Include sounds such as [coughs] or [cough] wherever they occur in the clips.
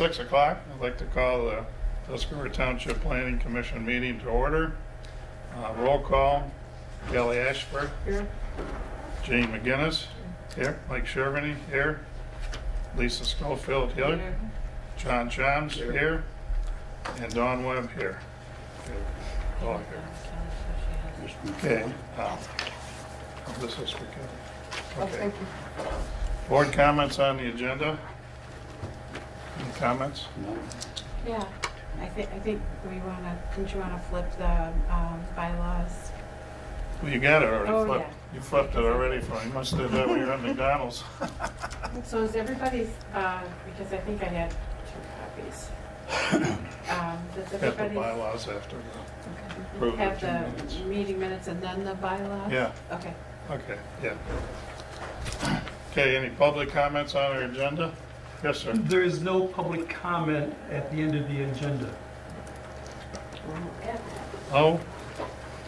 Okay, it's six o'clock. I'd like to call the Tuscarora Township Planning Commission meeting to order. Uh, Roll call, Kelly Ashford, Here. Jane McGinnis, here, Mike Shervany, here, Lisa Schofield, here, John Johns, here, and Don Webb, here. Okay, All here. Okay. uh, oh, This is for Kelly. Oh, Okay. thank you. Board comments on the agenda? Any comments? Yeah, I think, I think we wanna, don't you wanna flip the, um, bylaws? Well, you got it already Oh, flipped. yeah. You flipped it already for. You must have done that when you were at McDonald's. [laughs] So is everybody's, uh, because I think I had two copies. [coughs] Um, does Got the everybody bylaws after the approval have two the minutes. meeting minutes and then the bylaws? Yeah, Okay. okay, yeah. Okay, any public comments on our agenda? Yes, sir. There is no public comment at the end of the agenda. Oh,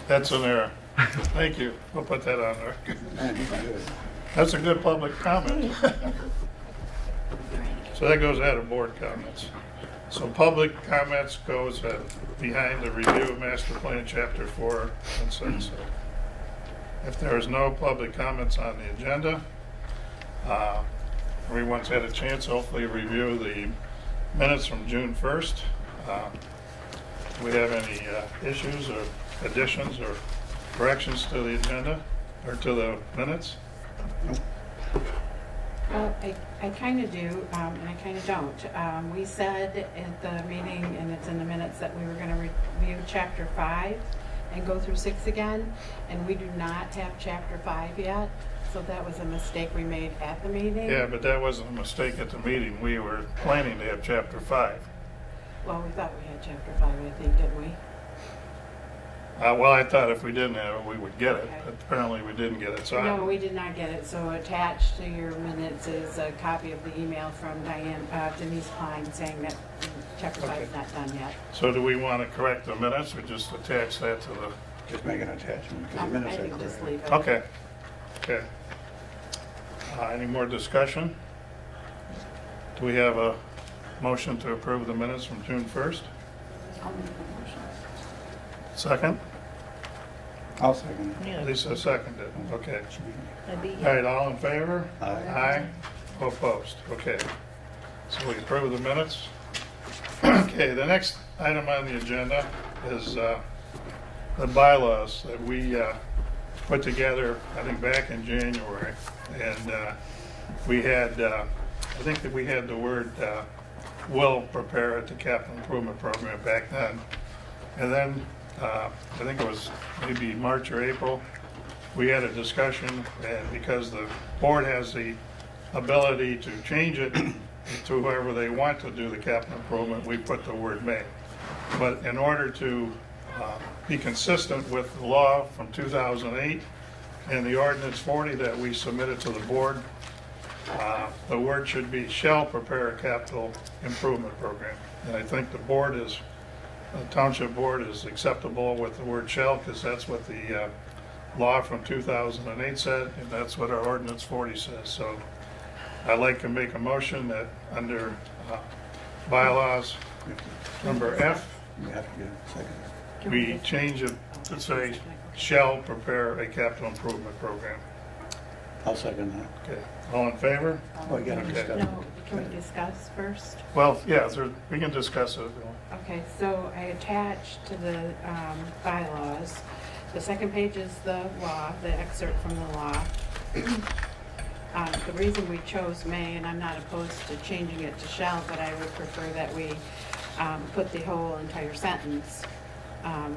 that's an error. Thank you. We'll put that on there. That's a good public comment. So that goes out of board comments. So public comments goes uh, behind the review of master plan, chapter four and. So If there is no public comments on the agenda, uh, everyone's had a chance, hopefully, to review the minutes from June first. Uh, Do we have any uh, issues or additions or corrections to the agenda or to the minutes? Well, I, I kind of do, um, and I kind of don't. Um, we said at the meeting, and it's in the minutes, that we were gonna review chapter five and go through six again, and we do not have chapter five yet, so that was a mistake we made at the meeting. Yeah, but that wasn't a mistake at the meeting. We were planning to have chapter five. Well, we thought we had chapter five, I think, didn't we? Uh, well, I thought if we didn't have it, we would get it, Okay. but apparently we didn't get it, so No, I, we did not get it, so attached to your minutes is a copy of the email from Diane, uh, Denise Klein saying that chapter five is Okay. not done yet. so do we want to correct the minutes or just attach that to the, Just make an attachment, because Um, the I minutes are think just correct. leave it. okay, okay. Uh, any more discussion? Do we have a motion to approve the minutes from June first? I'll make the motion. Second? I'll second it. Lisa seconded, okay. Should be- That'd be, All right, all in favor? Aye. Aye. Opposed, okay. So we approve the minutes. [clears throat] Okay, the next item on the agenda is uh, the bylaws that we uh, put together, I think, back in January. And uh, we had, uh, I think that we had the word uh, will prepare at the capital improvement program back then. And then, uh, I think it was maybe March or April, we had a discussion, and because the board has the ability to change it [coughs] to whoever they want to do the capital improvement, we put the word may. But in order to uh, be consistent with the law from 2008 and the ordinance 40 that we submitted to the board, uh, the word should be shall prepare a capital improvement program. And I think the board is, the township board is acceptable with the word shall, because that's what the uh, law from 2008 said, and that's what our ordinance 40 says. So I'd like to make a motion that under uh, bylaws, number F, You have to get a second. Can we change it to say shall prepare a capital improvement program. I'll second that. Okay, all in favor? Oh, you gotta Okay. discuss. No, can we discuss first? Well, yeah, there- we can discuss it. Okay, so I attached to the um, bylaws, the second page is the law, the excerpt from the law. [clears throat] Um, The reason we chose may, and I'm not opposed to changing it to shall, but I would prefer that we um, put the whole entire sentence um,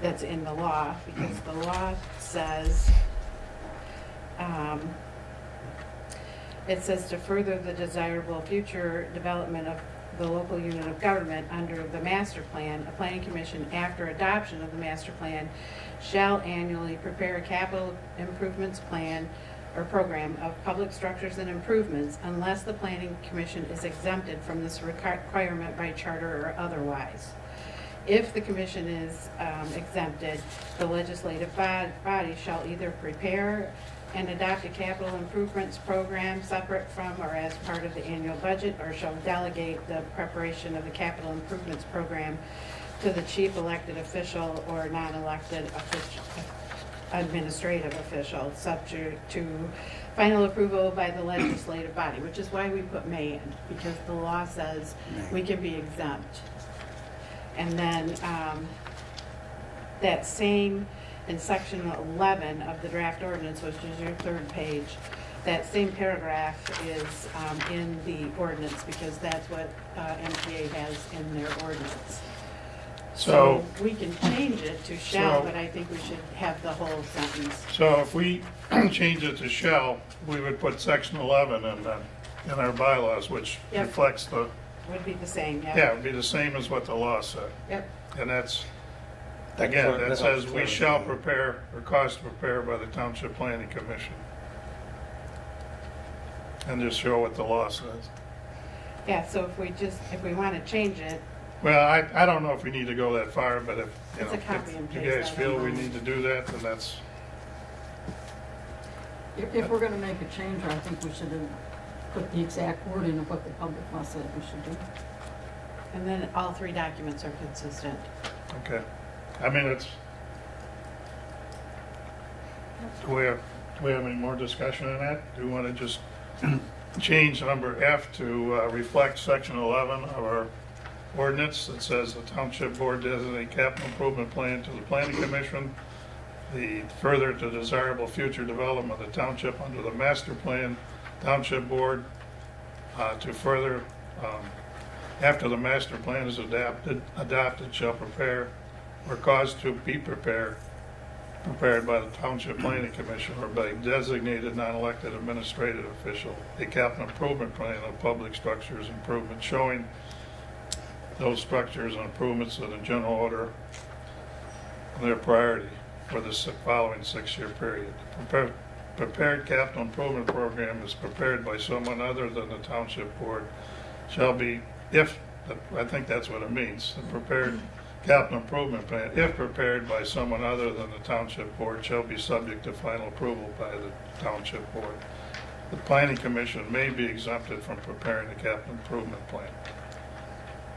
that's in the law, because the law says, um, it says to further the desirable future development of the local unit of government under the master plan, a planning commission after adoption of the master plan shall annually prepare a capital improvements plan or program of public structures and improvements unless the planning commission is exempted from this requirement by charter or otherwise. If the commission is um, exempted, the legislative bod- body shall either prepare and adopt a capital improvements program separate from or as part of the annual budget, or shall delegate the preparation of the capital improvements program to the chief elected official or non-elected official, administrative official, subject to final approval by the legislative body, which is why we put may in, because the law says we can be exempt. And then, um, that same, in section eleven of the draft ordinance, which is your third page, that same paragraph is, um, in the ordinance, because that's what, uh, MTA has in their ordinance. So, We can change it to shall, So- but I think we should have the whole sentence. so if we [clears throat] change it to shall, we would put section 11 in, the- in our bylaws, which Yep. reflects the, Would be the same, yeah. yeah, it'd be the same as what the law said. Yep, And that's, That again, clar- that that says helps we shall clarify. prepare or cost to prepare by the Township Planning Commission. And just show what the law says. yeah, so if we just, if we want to change it, Well, I, I don't know if we need to go that far, but if, you It's know, a copy and if you paste, guys I feel we know. need to do that, then that's, If, if we're gonna make a change, I think we should put the exact wording of what the public law said we should do. and then all three documents are consistent. okay. I mean, it's, do we have, do we have any more discussion on that? Do we want to just [clears throat] change number F to uh, reflect section 11 of our ordinance that says the township board designate capital improvement plan to the planning commission, the further to desirable future development of the township under the master plan, township board uh, to further, um, after the master plan is adapted, adopted, shall prepare or cause to be prepared, prepared by the Township Planning Commission or by designated non-elected administrative official, a capital improvement plan of public structures improvement showing those structures and improvements in the general order of their priority for the following six-year period. Prepared capital improvement program is prepared by someone other than the township board shall be, if, I think that's what it means, the prepared capital improvement plan, if prepared by someone other than the township board, shall be subject to final approval by the township board. The planning commission may be exempted from preparing the capital improvement plan.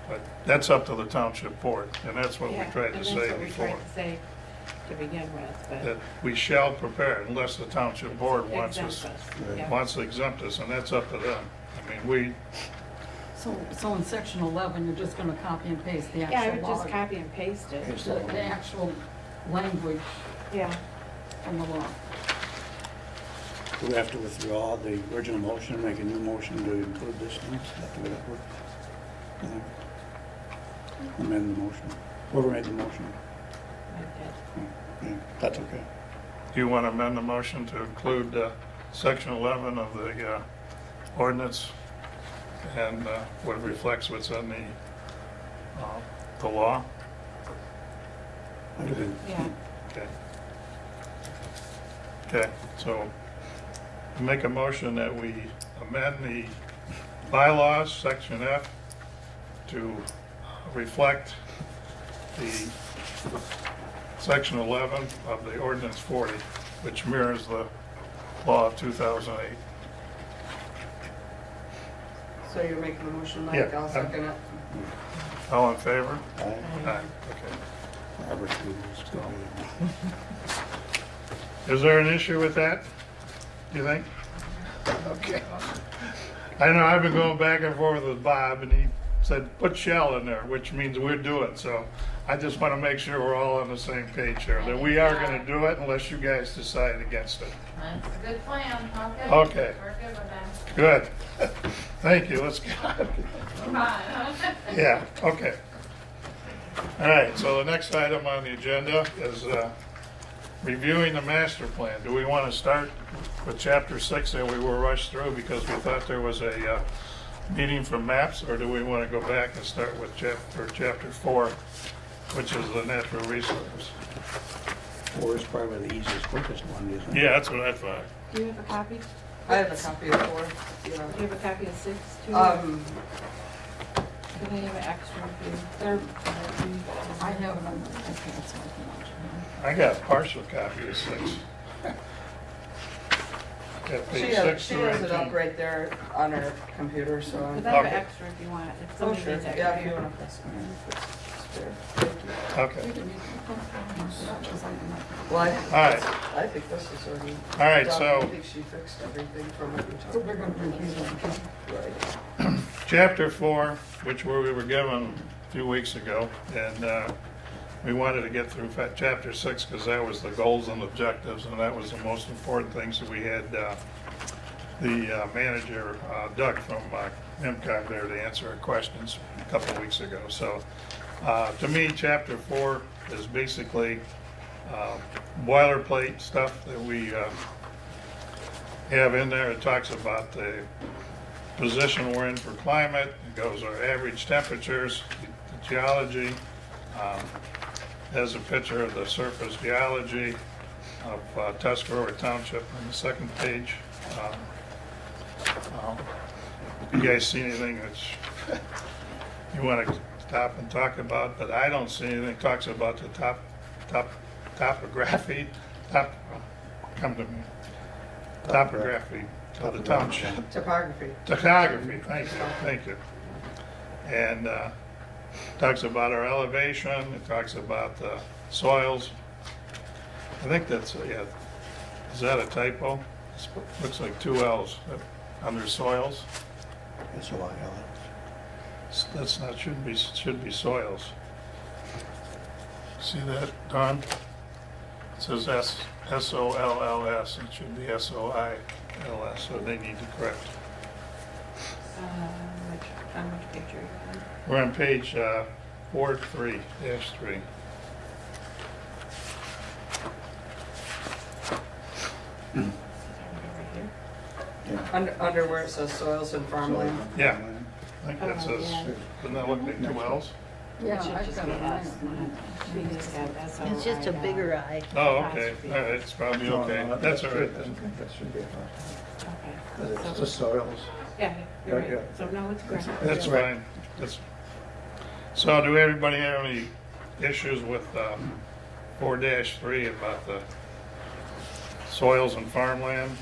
But that's up to the township board, and that's what we Yeah, tried to and say what we before. to say to begin with, That but we shall prepare unless the township board wants exempt us, us, yeah. wants to exempt us, and that's up to them. I mean, we, So, so in section eleven, you're just gonna copy and paste the Yeah, I actual would law. just copy and paste it, The, the actual language yeah. from the law. Do we have to withdraw the original motion and make a new motion to include this now? Is that the way that works? No. Amend the motion. Whoever made the motion. I did. Yeah, That's okay. do you want to amend the motion to include uh, section 11 of the uh, ordinance and uh, what reflects what's in the, uh, the law? I do. Yeah, Okay. Okay, so make a motion that we amend the bylaws, section F, to reflect the section 11 of the ordinance 40, which mirrors the law of 2008. So you're making a motion, Mike, Yeah. I'll second it. All in favor? Aye. Aye, okay. Robert rules. Go ahead. Is there an issue with that, do you think? Okay. I know, I've been going back and forth with Bob, and he said, put shall in there, which means we're doing, so I just want to make sure we're all on the same page here, that we are going to do it unless you guys decide against it. That's a good plan, okay? Okay. We're good with that. Good. [laughs] Thank you, let's go. Fine. Yeah, okay. All right, so the next item on the agenda is uh, reviewing the master plan. Do we want to start with chapter six that we were rushed through because we thought there was a uh, meeting from maps? Or do we want to go back and start with chapter, chapter four, which is the natural resource. Four is probably the easiest, quickest one, isn't it? Yeah, that's what I thought. do you have a copy? I have a copy of four, Do you have a copy of six, too? Um, Do they have an extra for you? They're, I have it on, okay, that's what I I got a partial copy of six. Yeah, She page has, six she through has it up 18. right there on her computer, so. But I'm- I have Okay. extra if you want, if Oh, somebody sure, needs yeah, if you here. want to pass it. It's spare. Thank you. Okay, We can use it. Because I can- Well, I, right. I think this is already. all right, done. so. I think she fixed everything from what we talked about. gonna review that. Right. [clears throat] Chapter four, which were, we were given a few weeks ago, and uh, we wanted to get through fa- chapter six because that was the goals and objectives, and that was the most important things that we had uh, the uh, manager, uh, Doug from uh, NEMCOG there to answer our questions a couple of weeks ago. So uh, to me, chapter four is basically uh, boilerplate stuff that we uh, have in there. It talks about the position we're in for climate, it goes our average temperatures, the geology, um, has a picture of the surface geology of uh, Tuscarora Township on the second page. Um, um, You guys see anything that's, [laughs] you want to stop and talk about, but I don't see anything, talks about the top, top, topography, top, come to me, topography of the township. Topography. Topography, thank you, thank you. And uh, talks about our elevation, it talks about the soils. I think that's, uh, yeah, is that a typo? It's- Looks like two L's uh, under soils. S O I L S- That's not, shouldn't be, should be soils. See that, Don? It says S, S O L L S, it should be S O I L S, so they need to correct. Uh, which, on which picture are you? We're on page uh, four three dash three. Is right here? Under, under where it says soils and farmland. Yeah. I think that Oh, says, yeah. doesn't that look like two L's? Yeah, I've just got be S, mine. not- we just have S O I L. It's just a bigger eye. Oh, okay, all right, it's probably okay, that's all right then. That should be, Okay. it's So- the soils. Yeah, you're Yeah, right. yeah. So no, it's correct. That's fine, that's, so do everybody have any issues with four dash three about the soils and farmland?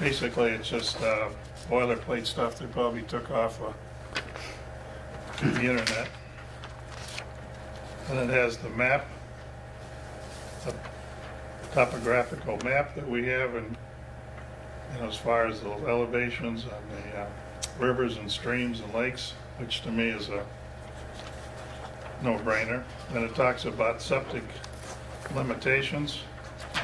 Basically, it's just uh, boilerplate stuff they probably took off uh, the internet. And it has the map, the topographical map that we have and, you know, as far as the elevations on the uh, rivers and streams and lakes, which to me is a no-brainer. Then it talks about septic limitations. Uh,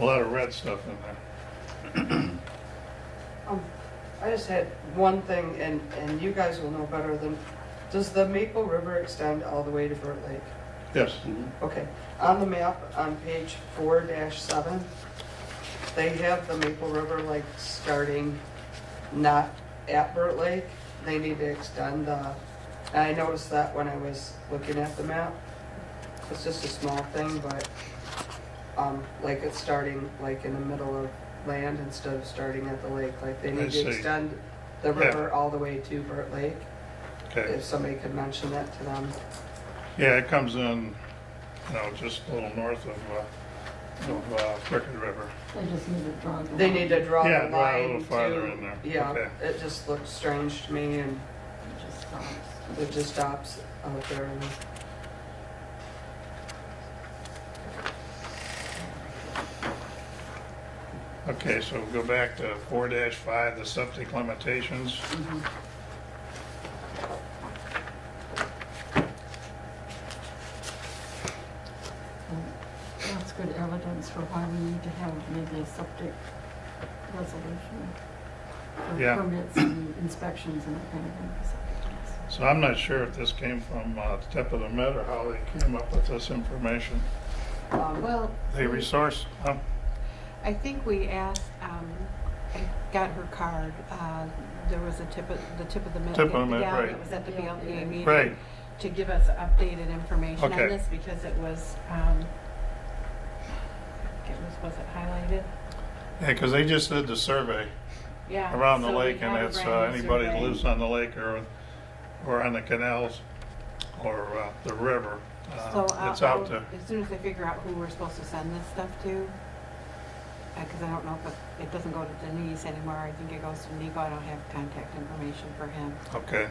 A lot of red stuff in there. [clears throat] Um, I just had one thing, and, and you guys will know better than, does the Maple River extend all the way to Burt Lake? Yes, Okay, on the map on page four dash seven, they have the Maple River like starting not at Burt Lake. They need to extend the, and I noticed that when I was looking at the map. It's just a small thing, but, um, like it's starting like in the middle of land instead of starting at the lake. Like they I need to see. extend the Yeah. river all the way to Burt Lake. okay. If somebody could mention that to them. Yeah, it comes in, you know, just a little north of, uh, of uh, Crooked River. They just need to draw. the They line. need to draw Yeah, the draw a line little farther to- in there. Yeah, Okay. it just looks strange to me and It just stops. it just stops out there. and- Okay, so go back to four dash five, the septic limitations. That's good evidence for why we need to have maybe a septic resolution for Yeah. permits and inspections and that kind of thing. for septic tanks. So I'm not sure if this came from uh, the tip of the Mitt or how they came up with this information. Um, Well. They we- resource, huh? I think we asked, um, I got her card, uh, there was a tip of, the tip of the. mi- Tip of the Mitt, gal right. that was at the Yeah, BLPA yeah. meeting. Right. To give us updated information on Okay. this, because it was, um, it was, was it highlighted? Yeah, because they just did the survey Yeah. around the so we lake and have a it's uh, brand new anybody that survey. lives on the lake or, or on the canals or uh, the river. uh, So I'll, It's out I'll- to, as soon as I figure out who we're supposed to send this stuff to, because I don't know if it, it doesn't go to Denise anymore, I think it goes to Nico, I don't have contact information for him. Okay.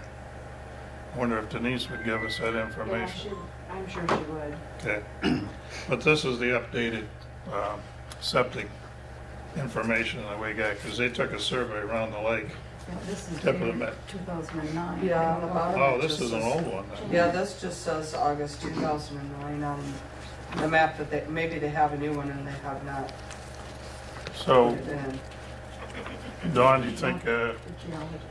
I Wonder if Denise would give us that Yeah, information. she- I'm sure she would. Okay. [clears throat] But this is the updated um, septic information that we got, because they took a survey around the lake. Yeah, this is Tip of the dated map. 2009. Yeah, on the bottom. Oh, this is an old one then. Yeah, this just says August 2009 on the map that they, maybe they have a new one and they have not So, put it in. Dawn, do you think, uh,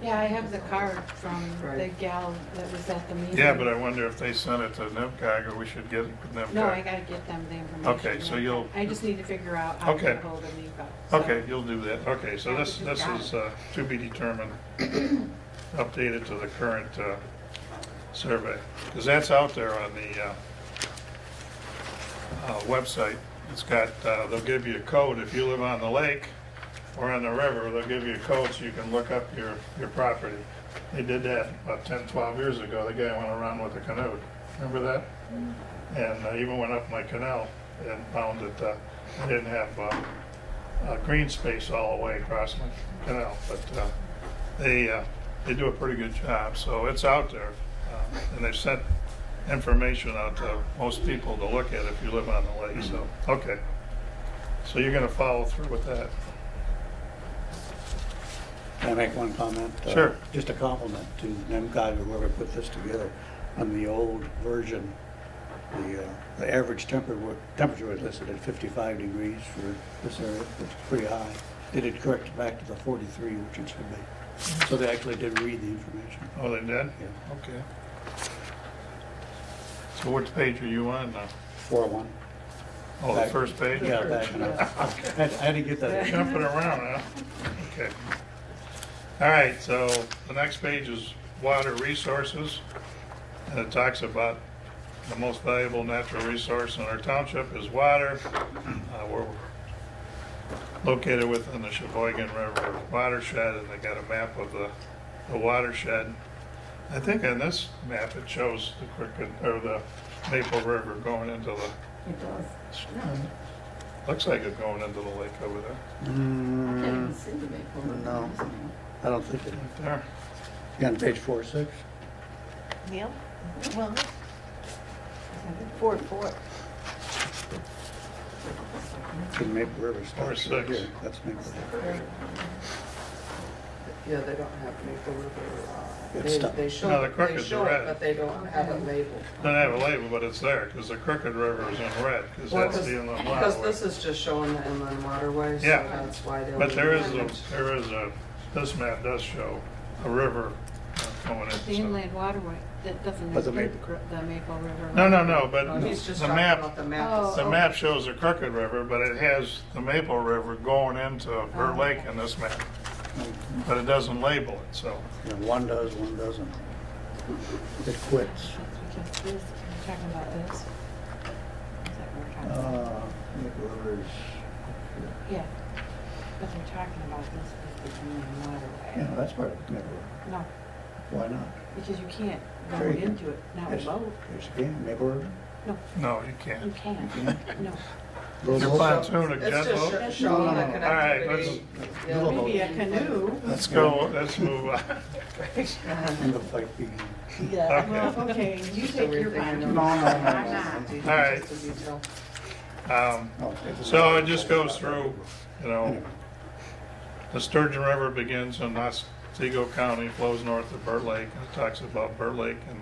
Yeah, I have the card from the gal that was at the meeting. yeah, but I wonder if they sent it to NEMCOG, or we should get it to NEMCOG? No, I gotta get them the information. Okay, so you'll- I just need to figure out how to Okay. get hold of Nico. so- Okay, you'll do that. Okay, so this, this is uh, to be determined, [coughs] updated to the current uh, survey. Because that's out there on the uh, uh, website. It's got, uh, they'll give you a code if you live on the lake or on the river, they'll give you a code so you can look up your, your property. They did that about 10, 12 years ago. The guy went around with a canoe. Remember that? And I even went up my canal and found that uh, I didn't have uh, uh, green space all the way across my canal, but uh, they, uh, they do a pretty good job, so it's out there. Uh, And they've sent information out to most people to look at if you live on the lake, so, okay. So you're gonna follow through with that? Can I make one comment? Uh, Sure. Just a compliment to NEMCOG whoever put this together. On the old version, the, uh, the average temperature, temperature was listed at 55 degrees for this area, which is pretty high. They did correct it back to the 43, which it should be. So they actually did read the information. Oh, they did? Yeah. Okay. So which page are you on now? 4-1. Oh, the Back- first page? Yeah, up. [laughs] I had I had to get that. Jumping around, huh? Okay. All right, so the next page is water resources. And it talks about the most valuable natural resource in our township is water. Uh, We're located within the Cheboygan River watershed, and they got a map of the, the watershed. I think on this map, it shows the Crooked, or the Maple River going into the, It does. looks like it's going into the lake over there, I can't even Mm, see the maple. river, No. isn't? I don't think it, right there. you on page 4-6? Yeah, well, four, four. The Maple River starts right 4-6. here. That's Maple River. Yeah, they don't have Maple River. uh, It's They, stuck. they No, show, the they Crooked's show red. it, but they don't have it labeled. Doesn't have a label, but it's there, because the Crooked River is in red, because Well, that's 'cause- the inland Because waterway. this is just showing the inland waterway, so Yeah. that's why they. But there is, only- a there is a, this map does show a river uh, going in. The so- inland waterway, that doesn't But the include Maple- Cro- the Maple River. No, no, no, but Oh, He's just the talking map, about the map. Oh. the map shows the Crooked River, but it has the Maple River going into Burt Oh. Lake in this map. But it doesn't label it, so. Yeah, One does, one doesn't. It quits. That's because this, you're talking about this? Is that what we're talking about? Uh, Maple River's, Yeah, but they're talking about this as the inland waterway. yeah, that's part of Maple River. No, Why not? because you can't go Sure you can. into it, not Yes, a boat. Yes, you can, Maple River. No, No, you you can't. You can't, no. Little Your boat? pontoon, a It's jet just boat? sho- showing the No, no, no. All right, connectivity. Yeah. Little boat. Maybe a canoe. Let's go, let's move on. And the fight begins. Yeah, Okay. well, okay, you take your Everything in pontoon. No, no, no, no. I'm not. All right. Just a detail. Um, Oh, it's- So it just goes through, you know, the Sturgeon River begins in Otsego County, flows north of Burt Lake, and it talks about Burt Lake and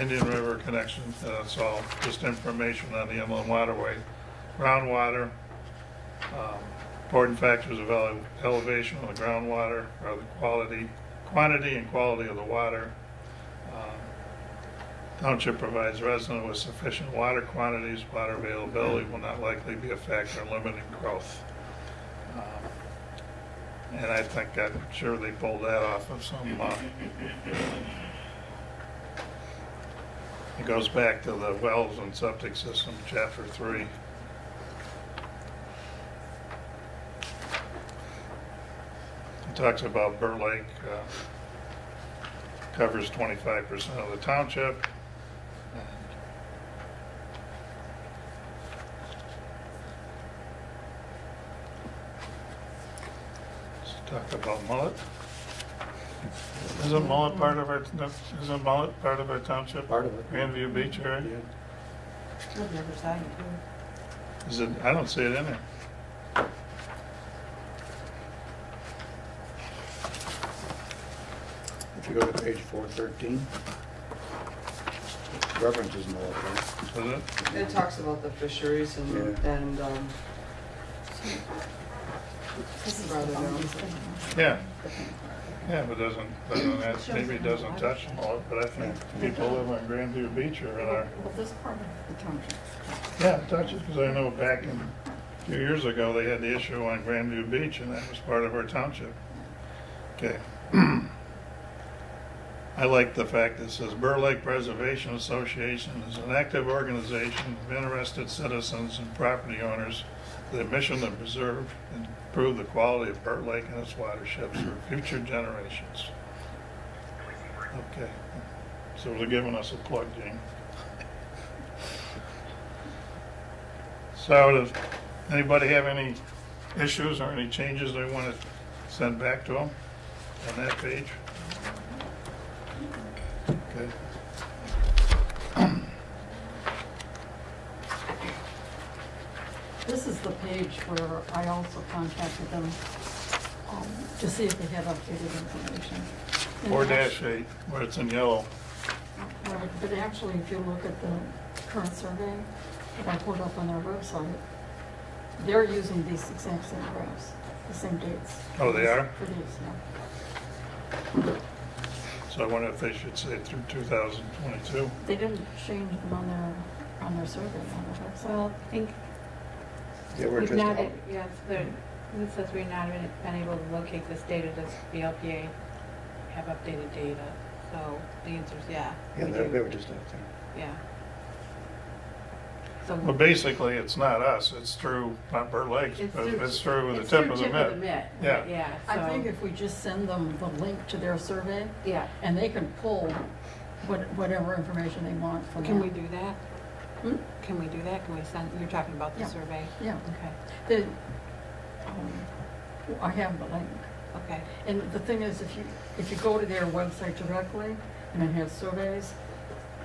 Indian River connection, and it's all just information on the inland waterway. Groundwater, um, important factors of ele- elevation of the groundwater are the quality, quantity and quality of the water. Um, Township provides residents with sufficient water quantities. Water availability will not likely be a factor in limiting growth. Um, And I think, I'm sure they pulled that off of some, uh, it goes back to the wells and septic system, chapter three. It talks about Burt Lake, uh, covers twenty-five percent of the township. and Talk about Mullett. Isn't Mullett part of our, isn't Mullett part of our township? Part of it. Grandview Beach area? Yeah. Good Riverside too. Is it, I don't see it in there. If you go to page four thirteen, references no other. Is it? It talks about the fisheries and, Yeah. and, um, This is Rather than- Yeah. Yeah, but doesn't, doesn't that, maybe it doesn't touch Mullett, but I think people live on Grandview Beach or in our, Well, this part of the township. yeah, it touches, because I know back in, a few years ago, they had the issue on Grandview Beach, and that was part of our township. Okay. [clears throat] I like the fact that it says Burt Lake Preservation Association is an active organization of interested citizens and property owners with a mission to preserve and improve the quality of Burt Lake and its watersheds for future generations. Okay, so they're giving us a plug, Gene. So does anybody have any issues or any changes they want to send back to them on that page? Okay. This is the page where I also contacted them um, to see if they had updated information. And Four actu- dash eight, where it's in yellow. Right, but actually, if you look at the current survey that I put up on their website, they're using these exact same graphs, the same dates. Oh, they are? For these, yeah. So I wonder if they should say through two thousand twenty-two. They didn't change them on their, on their survey, on their website. Well, I think They were we've just not, out. yes, the, it says we've not been been able to locate this data. Does BLPA have updated data? So the answer is yeah. Yeah, we they do. they were just out there. Yeah. So. Well, basically, it's not us, it's through, not Burt Lakes, It's but through- it's through the it's tip through of the mitt. mitt, Yeah. Yeah, I so- think if we just send them the link to their survey, Yeah. and they can pull what, whatever information they want from that. Can we do that? Hmm? Can we do that? Can we send, you're talking about the Yeah. survey? Yeah, Okay, the, um, I have the link. okay. And the thing is, if you, if you go to their website directly, and it has surveys,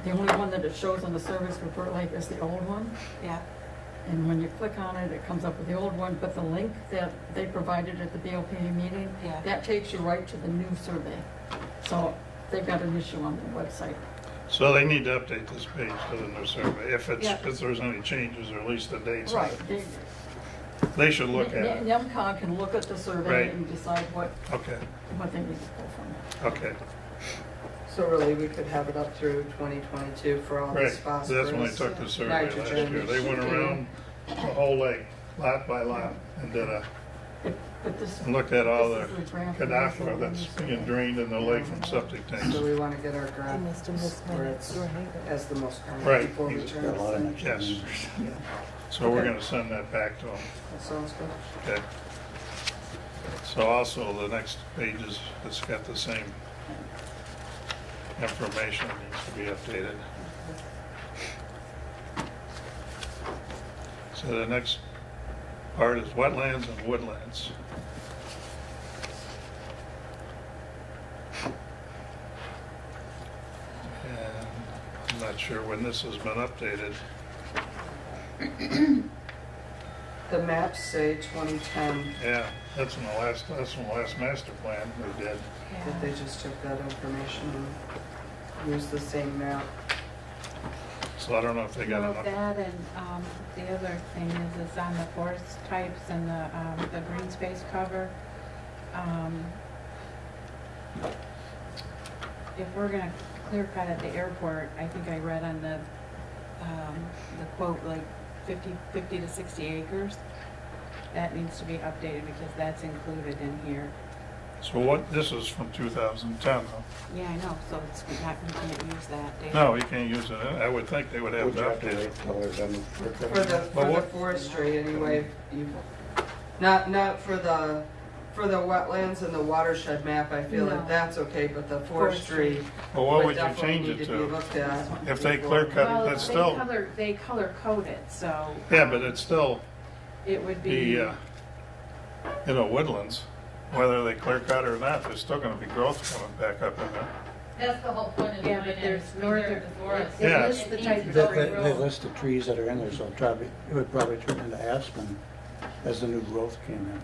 the only one that it shows on the surveys for Burt Lake is the old one. Yeah, And when you click on it, it comes up with the old one, but the link that they provided at the BLPA meeting, Yeah. that takes you right to the new survey. So they've got an issue on their website. So they need to update this page to the new survey, if it's, Yeah. if there's any changes, or at least the dates. on Right. it. They- They should look at N- it. NEMCOG can look at the survey Right. and decide what, Okay, what they need to pull from it. okay, so really we could have it up through twenty twenty-two for all right. this phosphorus. That's when they took the survey last nitrogen. year. They went around the whole lake, lot by lot, and did a, But- But this. and looked at all the this cadaver that's being drained in the lake from septic tanks. So we wanna get our grant where it's as the most current Right. before we He's turn Got a lot of this nitrogen. Yes. So we're gonna send that back to them. That sounds good. Okay. So also, the next page is, it's got the same information needs to be updated. So the next part is wetlands and woodlands. And I'm not sure when this has been updated. The maps say twenty ten, Yeah, that's in the last, that's in the last master plan we did. that they just took that information and used the same map. So I don't know if they got Well, enough. that and, um, the other thing is, it's on the forest types and the, um, the green space cover. Um, If we're gonna clear cut at the airport, I think I read on the, um, the quote, like 50 50 to sixty acres. That needs to be updated because that's included in here. So what, this is from 2010, though. Yeah, I know, so it's not, we can't use that data. No, you can't use it. I would think they would have Would to you have to update wait it. till they're done with For the, But for the what- forestry anyway, you, not, not for the, for the wetlands and the watershed map, I feel No. like that's okay, but the forestry Well, what would you definitely change need it to be to? looked at. If they clear cut Well, it, that's they still, color, they color code it, so. yeah, um, but it's still It would be. the, uh, you know, woodlands. Whether they clear cut or not, there's still gonna be growth coming back up in there. That's the whole point of doing Yeah, it. but there's is northern, preserve the forest. it Yeah. lists the It type of to They, they- they list the trees that are in there, so it'd probably, it would probably turn into aspen as the new growth came in.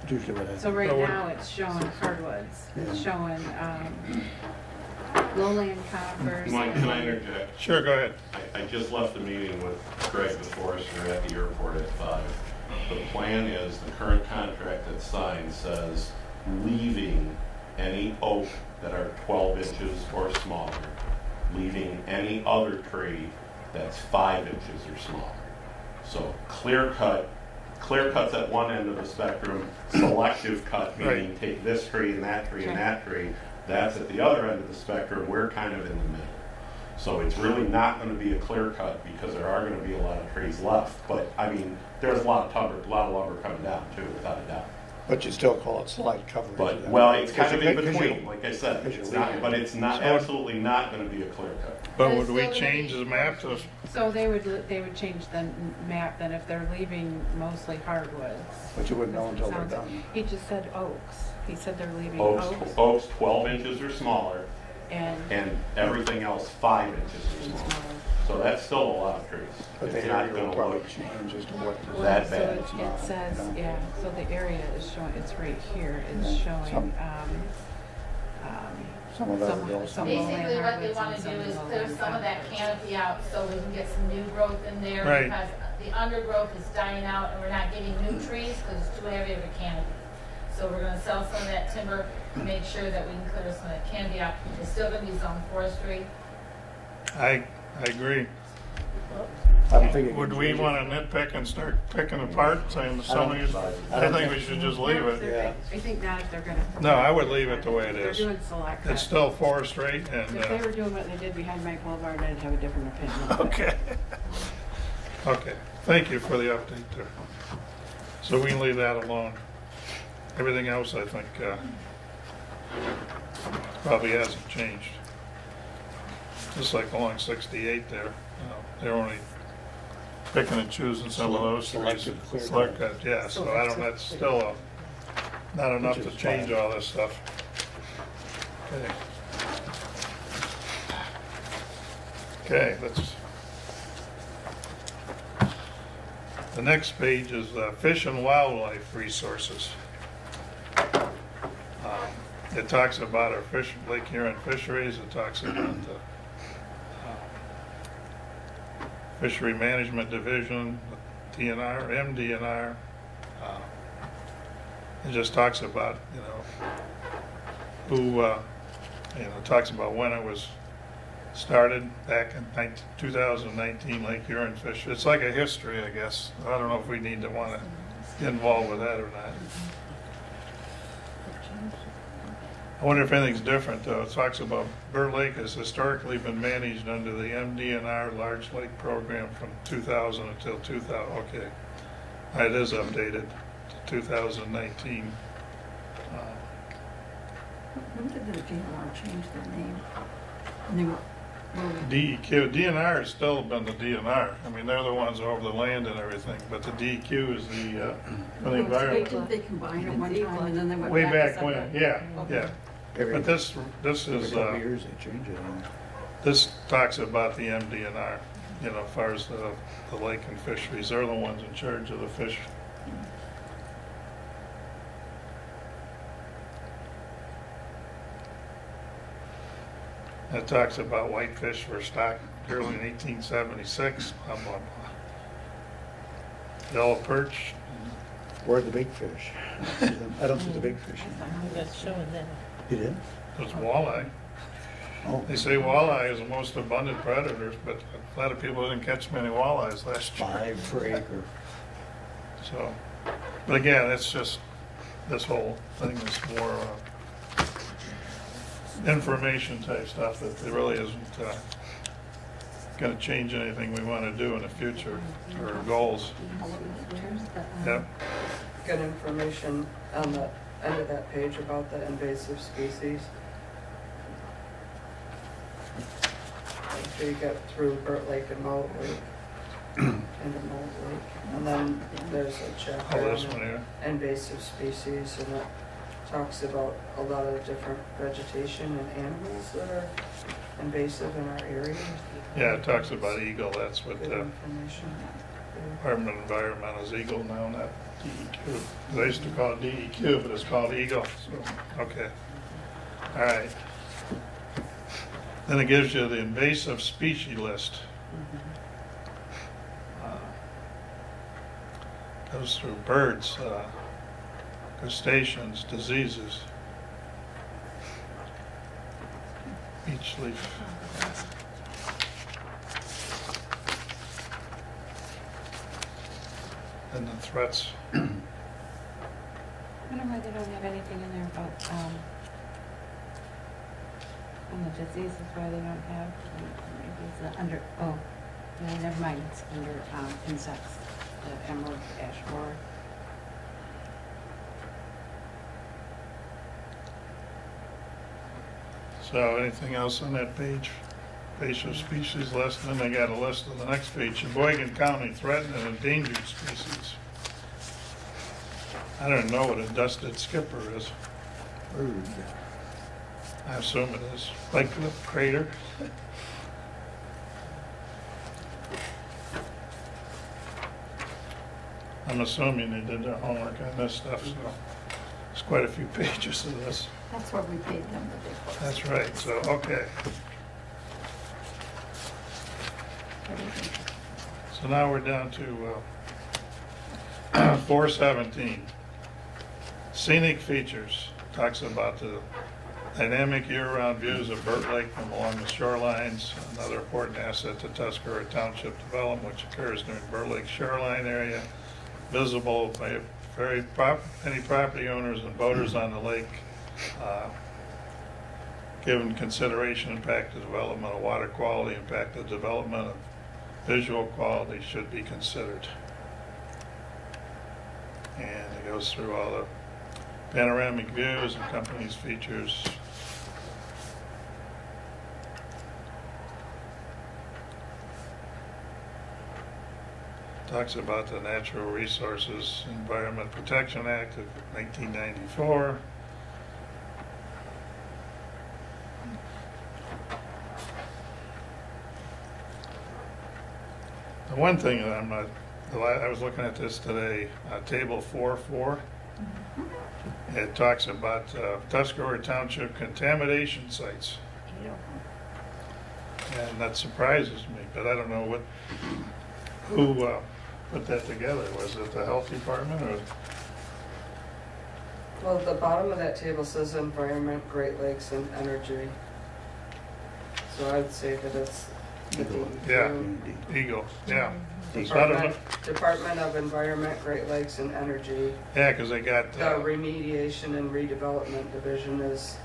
That's usually what So happens. right But what- now, it's showing hardwoods, it's showing, um, lowland conifers. Mike, can I interject? Sure, go ahead. I, I just left the meeting with Greg, the forester, at the airport at five. The plan is, the current contract that's signed says leaving any oak that are twelve inches or smaller, leaving any other tree that's five inches or smaller. So clear cut, clear cut's at one end of the spectrum, selective cut, meaning Right. take this tree and that tree and that tree. That's at the other end of the spectrum, we're kind of in the middle. So it's really not gonna be a clear cut because there are gonna be a lot of trees left. But, I mean, there's a lot of lumber, a lot of lumber coming down too, without a doubt. But you still call it slide coverage. But, well, it's kind of in between, like I said, it's not, but it's not, So- absolutely not gonna be a clear cut. But But would we change the map to, So they would, they would change the m- map then if they're leaving mostly hardwoods. But you wouldn't know until they're Sounds- done. He just said oaks, he said they're leaving Oaks, oaks oaks twelve inches or smaller, and. and everything else five inches or smaller. smaller. So that's still a lot of trees. But the It's not will gonna probably look, change as to what. Well, That so bad. it- It's It says, you know. yeah, so the area is showing, it's right here, it's Yeah, showing, some- um, um, Some of that Some- will some some will- Basically, what they hardwoods wanna and do some is low clear some of that conifers. canopy out so we can get some new growth in there. Right. Because the undergrowth is dying out and we're not getting new trees because it's too heavy of a canopy. So we're gonna sell some of that timber, and make sure that we can clear some of that canopy out. It's still gonna be zone forestry. I, I agree. I'm thinking. Would we wanna nitpick and start picking apart, saying some of these, I I think we should just leave it. yeah. I think not if they're gonna. No, I would leave it the way it They're is. doing select It's cut. still forestry and, If they uh, were doing what they did behind Mike Boulevard, I'd have a different opinion. but- [laughs] okay. Okay, thank you for the update there. So we can leave that alone. Everything else, I think, uh, probably hasn't changed. Just like along sixty-eight there, you know, they're only picking and choosing some of those trees. Selective clear Select cut. cut, yeah, so I don't, that's still a, not enough to change all this stuff. Okay. Okay, let's. The next page is uh, Fish and Wildlife Resources. Um, It talks about our fish, Lake Huron fisheries, it talks about the uh, Fishery Management Division, DNR, MDNR. uh, It just talks about, you know, who, uh, you know, talks about when it was started back in 19 2019, Lake Huron fish. It's like a history, I guess. I don't know if we need to want to get involved with that or not. I wonder if anything's different, though. It talks about Burt Lake has historically been managed under the MDNR Large Lake Program from 2000 until 2000, okay. It is updated to 2019. Uh, When did the DNR change their name? And they were, DEQ, DNR has still been the DNR. I mean, they're the ones over the land and everything, but the DEQ is the, uh, for the environment. they combined at one time and then they went Way back? back when, yeah, Okay. yeah. Every, But this, this every is, couple uh, years they change it. and- this talks about the MDNR, you know, as far as the, the lake and fisheries. They're the ones in charge of the fish. It talks about whitefish were stocked early in eighteen seventy-six, blah, blah, blah. Yellow perch, Where are the big fish? I don't see them- I don't see the big fish. That's showing that. You did? there's walleye. Oh, They say walleye is the most abundant predators, but a lot of people didn't catch many walleyes last year. five per acre. So, but again, it's just, this whole thing is more uh, information type stuff that it really isn't uh, gonna change anything we wanna do in the future, or goals. Yep, Good information on the end of that page about the invasive species. After you get through Burt Lake and Mullett Lake, [clears throat] into Mullett Lake, and then there's a all chapter oh, this one on here. invasive species, and it talks about a lot of different vegetation and animals that are invasive in our area. Yeah, it talks about EGLE, that's what Good the information. Of Environment is EGLE now, not DEQ. They used to call it DEQ, but it's called EGLE, so, okay. All right. Then it gives you the invasive species list. Uh, Goes through birds, uh, crustaceans, diseases. Beech leaf. And the threats. I wonder why they don't have anything in there about, um, on the diseases, why they don't have, maybe it's under, oh, no, never mind, it's under, um, insects, the emerald ash borer. So anything else on that page? Invasive species list, and then they got a list on the next page, Cheboygan County threatened and endangered species. I don't know what a dusted skipper is. Bird. I assume it is. Like the crater. I'm assuming they did their homework on this stuff, so it's quite a few [laughs] pages of this. That's why we paid them the big bucks. That's right, so, okay. So now we're down to uh, [clears throat] 417. Scenic features, talks about the dynamic year-round views of Burt Lake from along the shorelines, another important asset to Tuscarora Township development, which occurs during Burt Lake shoreline area, visible by very prop, any property owners and boaters on the lake. uh, Given consideration, impact of development of water quality, impact of development of visual quality should be considered. And it goes through all the panoramic views and company's features. Talks about the Natural Resources Environment Protection Act of 1994. The one thing that I'm not, I was looking at this today, uh, table four, four. It talks about uh, Tuscarora Township contamination sites. And that surprises me, but I don't know what, who uh, put that together? Was it the health department or? Well, the bottom of that table says environment, Great Lakes, and energy. So I'd say that it's. Yeah. EGLE, yeah. So don't know, Department, Department of Environment, Great Lakes, and Energy. yeah, because they got, The uh, remediation and redevelopment division is,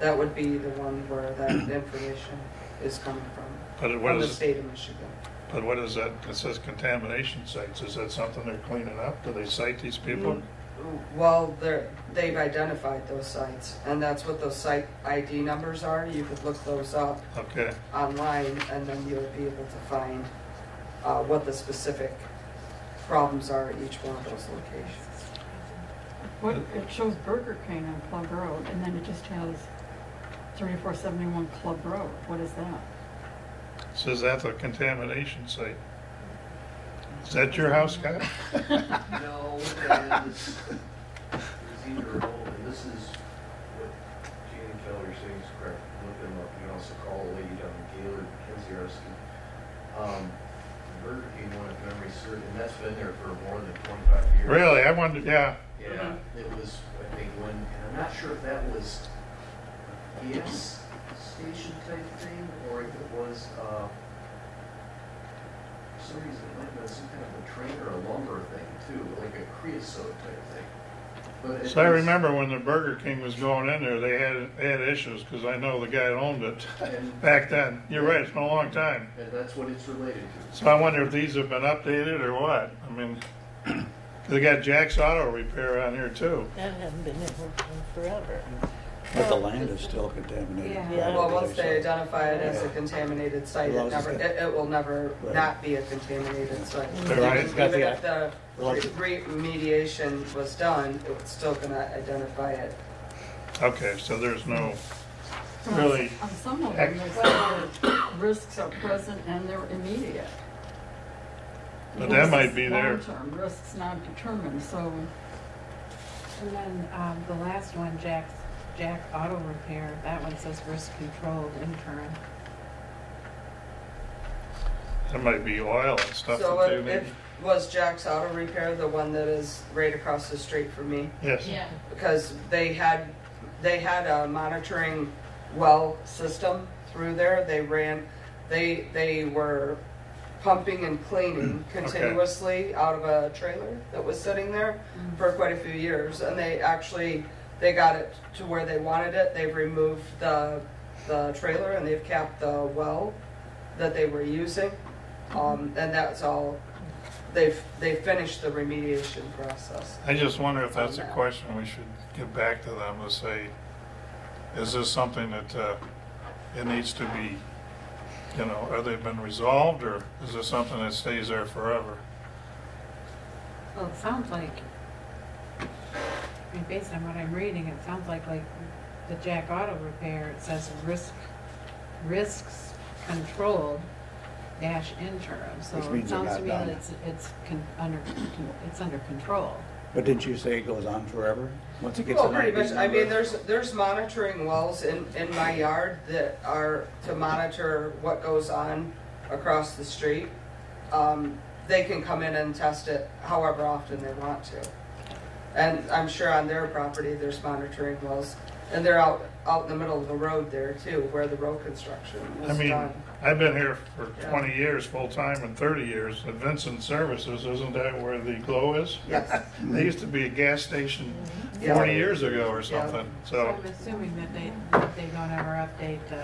that would be the one where that [clears throat] information is coming from, but what from the is, state of Michigan. but what is that? It says contamination sites. Is that something they're cleaning up? Do they cite these people? Well, they're, they've identified those sites, and that's what those site ID numbers are. You could look those up Okay, online, and then you'll be able to find uh, what the specific problems are at each one of those locations. What, it shows Burger King on Club Road, and then it just has thirty-four seventy-one Club Road. What is that? says that's a contamination site. Is that your house, Scott? [laughs] No, that is, is either or, and this is what Jane Keller is saying is correct, look them up, you can also call a lady down in Gaylord, Kenziersky. Um, Burger King one, if memory serves, and that's been there for more than twenty-five years. Really? I wondered, yeah. Yeah, it was, I think, when, and I'm not sure if that was a gas station type thing, or if it was, uh, for some reason, it might have been some kind of a train or a lumber thing too, like a creosote type thing. But So I remember when the Burger King was going in there, they had, they had issues, because I know the guy that owned it [laughs] And- back then. You're right, it's been a long time. And that's what it's related to. So I wonder if these have been updated or what? I mean, [clears throat] they got Jack's Auto Repair on here too. That hasn't been there for forever. But the land is still contaminated. Yeah. Yeah. Well, once they identify it as a contaminated site, it never, it, it will never Right. not be a contaminated site. Right. Even It's got even the- if the re- remediation was done, it's still gonna identify it Okay, so there's no, Really? On some of them, they say risks are present and they're immediate. But that might be there. Long-term, risks not determined, so And then, um, the last one, Jack's, Jack Auto Repair, that one says risk controlled interim. that might be oil and stuff So that they if, need. if, was Jack's Auto Repair the one that is right across the street from me? Yes, Yeah, Because they had, they had a monitoring well system through there. They ran, they, they were pumping and cleaning Okay. continuously out of a trailer that was sitting there for quite a few years. And they actually, they got it to where they wanted it. They've removed the, the trailer and they've capped the well that they were using. Um, and that's all, they've, they finished the remediation process. I just wonder if that's a question we should get back to them to say, is this something that, uh, it needs to be, you know, are they been resolved, or is this something that stays there forever? Well, it sounds like, I mean, based on what I'm reading, it sounds like, like the Jack Auto Repair, it says risk, risks controlled dash interim. So Which it means it sounds got to me done. that it's, it's con- under, con- it's under control. But didn't you say it goes on forever? Once it gets Well, an pretty ID much, I mean, number? there's, there's monitoring wells in, in my yard that are to monitor what goes on across the street. Um, they can come in and test it however often they want to. And I'm sure on their property, there's monitoring wells, and they're out, out in the middle of the road there too, where the road construction was. I was mean, done. I've been here for Yeah. twenty years, full-time, and thirty years, at Vincent Services, isn't that where the glow is? Yes, They used to be a gas station mm-hmm. Yeah. forty years ago or Yeah. something, So so, I'm assuming that they, that they don't ever update the,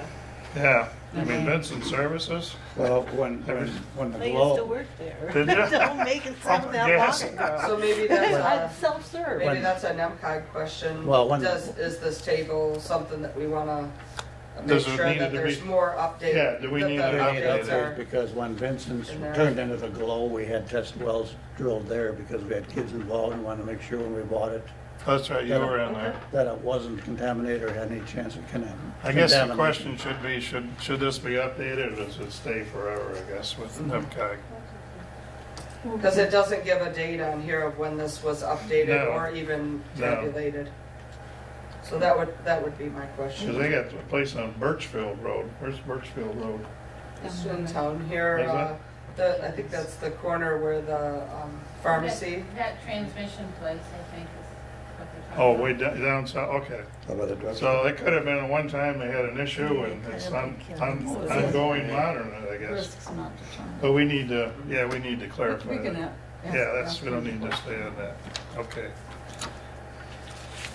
yeah. I mean. Vincent Services, Well, when, when, when the I used to glow, work there. Did ya? [laughs] Don't make it sound Oh, that yes. long ago. so maybe that's I'm a, self-serve. maybe When- that's a NEMCOG question. Well, when- Does, is this table something that we wanna make Does it sure need that to there's be- more update? Yeah, do we that need the an update? updates updates are- because when Vincent's In there. turned into the glow, we had test wells drilled there because we had kids involved and wanted to make sure when we bought it that's right, you were in there. that it wasn't contaminated or had any chance of contam- I guess the question should be, should, should this be updated, or does it stay forever, I guess, with Mhm. NEMCOG? Because it doesn't give a date on here of when this was updated No. or even No. tabulated. So that would, that would be my question. Because question. they got a place on Birchfield Road, where's Birchfield Road? It's in town here, Is it? uh, the, I think that's the corner where the, um, pharmacy, That that transmission place, I think, is what they're talking Oh, way down, down south, okay. How about the drug? So it could have been at one time they had an issue, and it's on, on, ongoing monitoring, I guess. risks not determined. But we need to, yeah, we need to clarify we can that. a- ask- Yeah, that's, ask we don't need to stay on that. Okay.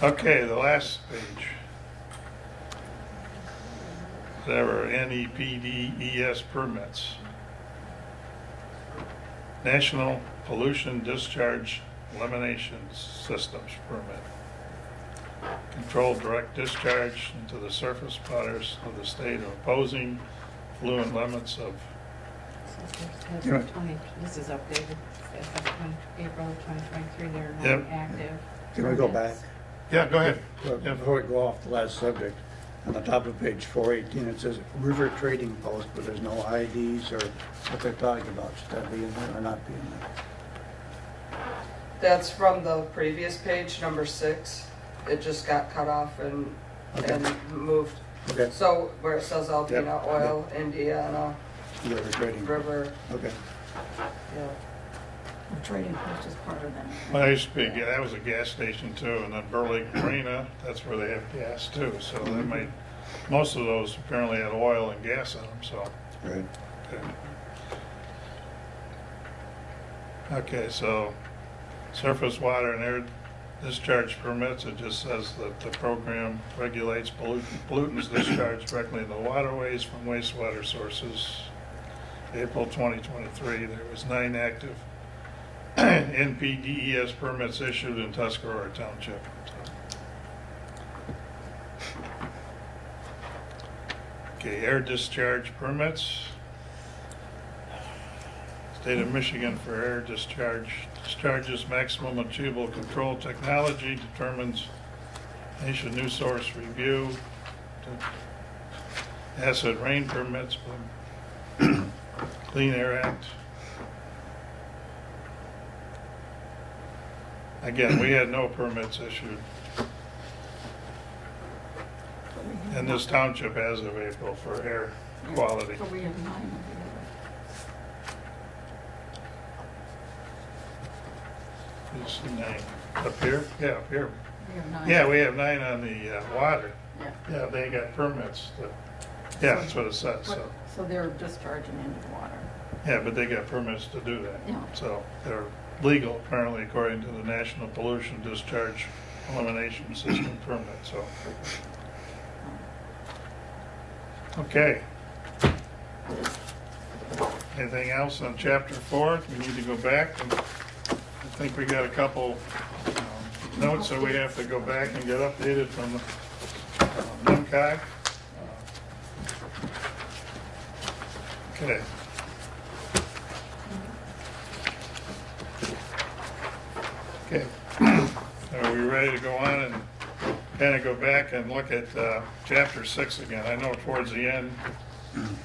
Okay, the last page. Whatever, E NPDES permits. National Pollution Discharge Elimination Systems Permit. Controlled direct discharge into the surface waters of the state of opposing fluent limits of This is You're right. twenty, this is updated, as of 20 April of twenty twenty-three, they're Yep. not active. Can we go back? Yeah, go ahead. Well, Before we go off the last subject, on the top of page four eighteen, it says river trading post, but there's no IDs or what they're talking about. Should that be in there or not be in there? that's from the previous page, number six. It just got cut off and, Okay. and moved. Okay, So where it says Alpena Yep. Oil, Indiana, river trading. River, Okay. yeah. The trading post is part of that. Well, that used to be, yeah, that was a gas station too, and then Burt [clears throat] Lake Marina, that's where they have gas too, so they mm-hmm. might, most of those apparently had oil and gas in them, so. Right. okay. Okay, so surface water and air discharge permits, it just says that the program regulates pollut- pollutants discharged directly in the waterways from wastewater sources. April 2023, there was nine active [clears throat] NPDES permits issued in Tuscarora Township. Okay, air discharge permits. State of Michigan for air discharge, discharges maximum achievable control technology determines Nation New Source Review, acid rain permits, [clears throat] Clean Air Act. Again, we had no permits issued And this township has of April for air quality. So we have nine Is nine up here? Yeah, up here. We have nine. Yeah, we have nine on the uh, water. Yeah. Yeah, they got permits. to- Yeah, that's what it says, so. But- So they're discharging into the water. Yeah, but they got permits to do that. Yeah. So they're legal apparently according to the National Pollution Discharge Elimination System permit, so. Okay. Anything else on chapter four? We need to go back and think we got a couple um, notes that we have to go back and get updated from uh, NEMCOG. Okay. Okay. [clears throat] Are we ready to go on and kind of go back and look at uh, chapter six again? I know towards the end,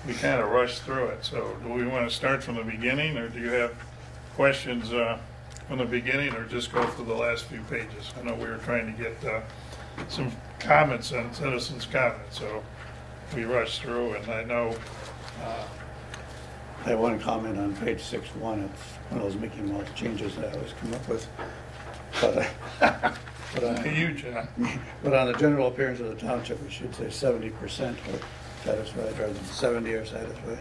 we kind of rushed through it, so do we want to start from the beginning, or do you have questions uh, from the beginning, or just go through the last few pages? I know we were trying to get uh, some comments and citizens' comments, so we rushed through, and I know, uh, I have one comment on page six one, it's one of those Mickey Mouse changes that I always come up with. But, uh, [laughs] but, uh, John. [laughs] but on the general appearance of the township, we should say seventy percent are satisfied rather than seventy are satisfied.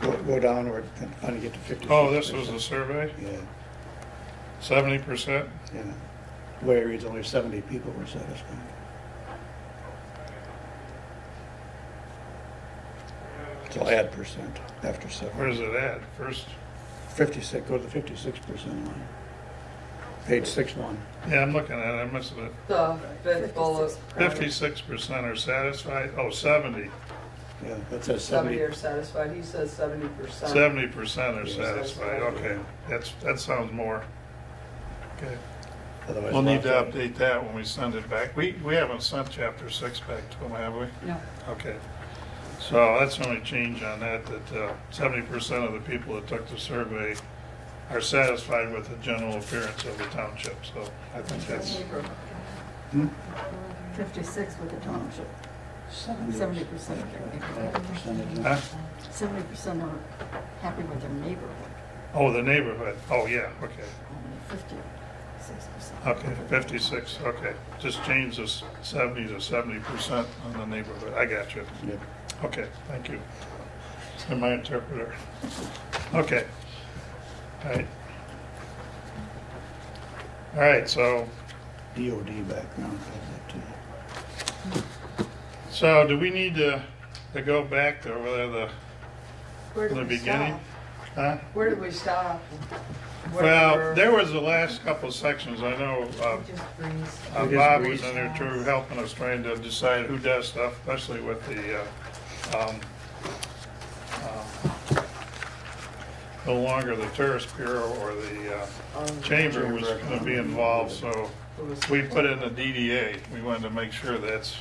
Go, go downward and finally get to fifty. Oh, this was the survey, Yeah, seventy percent? yeah. The way it reads, only seventy people were satisfied. So add percent after seven. Where's it at? First, Fifty-six, go to the fifty-six percent line. Page six one. yeah, I'm looking at it, I missed it. The fifth bullet. Fifty-six percent are satisfied, oh, seventy. Yeah, that says Seventy seventy. are satisfied, he says seventy percent. Seventy percent are Yes. satisfied, okay, that's, that sounds more. Okay, Otherwise, we'll need to left out. update that when we send it back. We, we haven't sent chapter six back to them, have we? No. Okay, so that's the only change on that, that uh, seventy percent of the people that took the survey are satisfied with the general appearance of the township, so I think that's, Hmm? Fifty-six with the township, Seventy. seventy percent of their neighborhood. Huh? Seventy percent are happy with their neighborhood, Oh, the neighborhood, oh, yeah, okay. only fifty-six percent. Okay, fifty-six, okay, just change this seventy to seventy percent on the neighborhood, I got you. Yep. Okay, thank you. And my interpreter. Okay. All right. All right, so, DOD background, does that too. So do we need to, to go back to whether the, Where from the did we beginning? stop? Huh? Where did we stop? Well, Whatever- there was the last couple of sections, I know, uh, Just breeze. Uh, just Bob was in there too, helping us trying to decide who does stuff, especially with the, uh, um, uh, no longer the tourist bureau or the uh, Um, chamber was gonna be involved, so it was- we put in the DDA. We wanted to make sure that's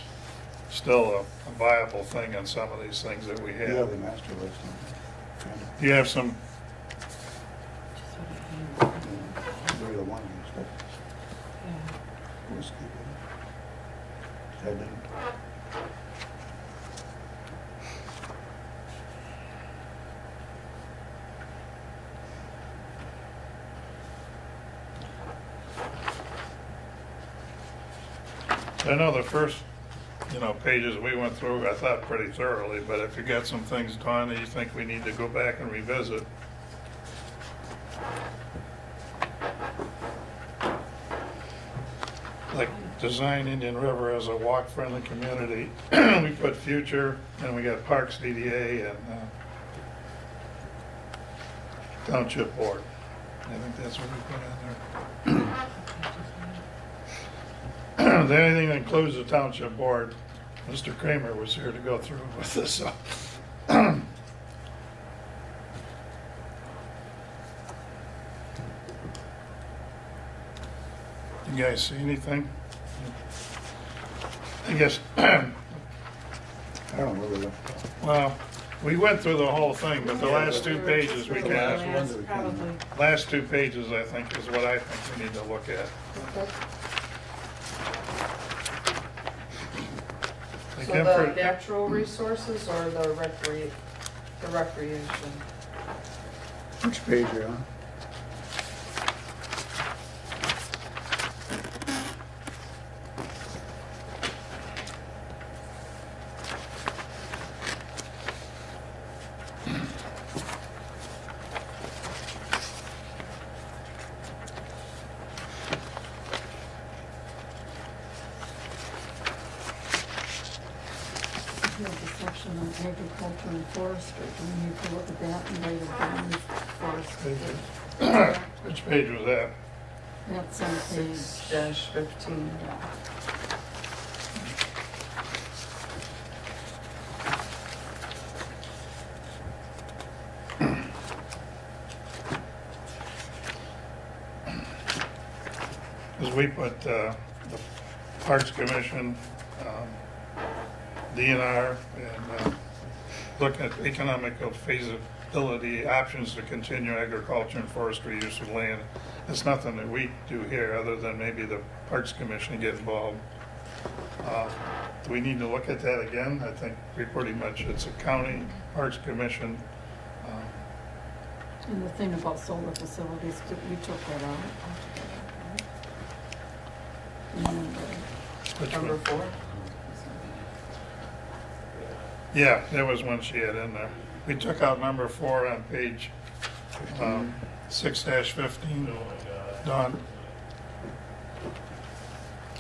still a a viable thing on some of these things that we You have have. the master list. don't you? Do you have some, They're the one who's got whiskey. I didn't. I know the first, you know, pages we went through, I thought pretty thoroughly, but if you got some things, Dawn, that you think we need to go back and revisit, like design Indian River as a walk-friendly community, [clears throat] we put future, and we got Parks DDA and uh, Township Board. I think that's what we put on there. [clears throat] [clears throat] The only thing that includes the township board, Mr. Kramer was here to go through [laughs] with this, so. You [clears throat] You guys see anything? I guess, [clears throat] I don't know where we left off. we went through the whole thing, but the last two pages we The can, last Last, that we can- Probably. last two pages, I think, is what I think we need to look at. So Again, the for- natural resources or the recre, the recreation? Which page are you on? You have the section on agriculture and forestry, do we need to look at that and later down forestry? Which page was that? That's on page, Six dash fifteen. yeah. Because we put uh, the Parks Commission, um, DNR, and uh, look at the economical feasibility options to continue agriculture and forestry use of land. It's nothing that we do here, other than maybe the Parks Commission get involved. Uh, Do we need to look at that again? I think we pretty much, it's a county, Parks Commission. um, And the thing about solar facilities, we took that out. And, which Number one? four? Yeah, there was one she had in there. We took out number four on page um, six dash fifteen. Don,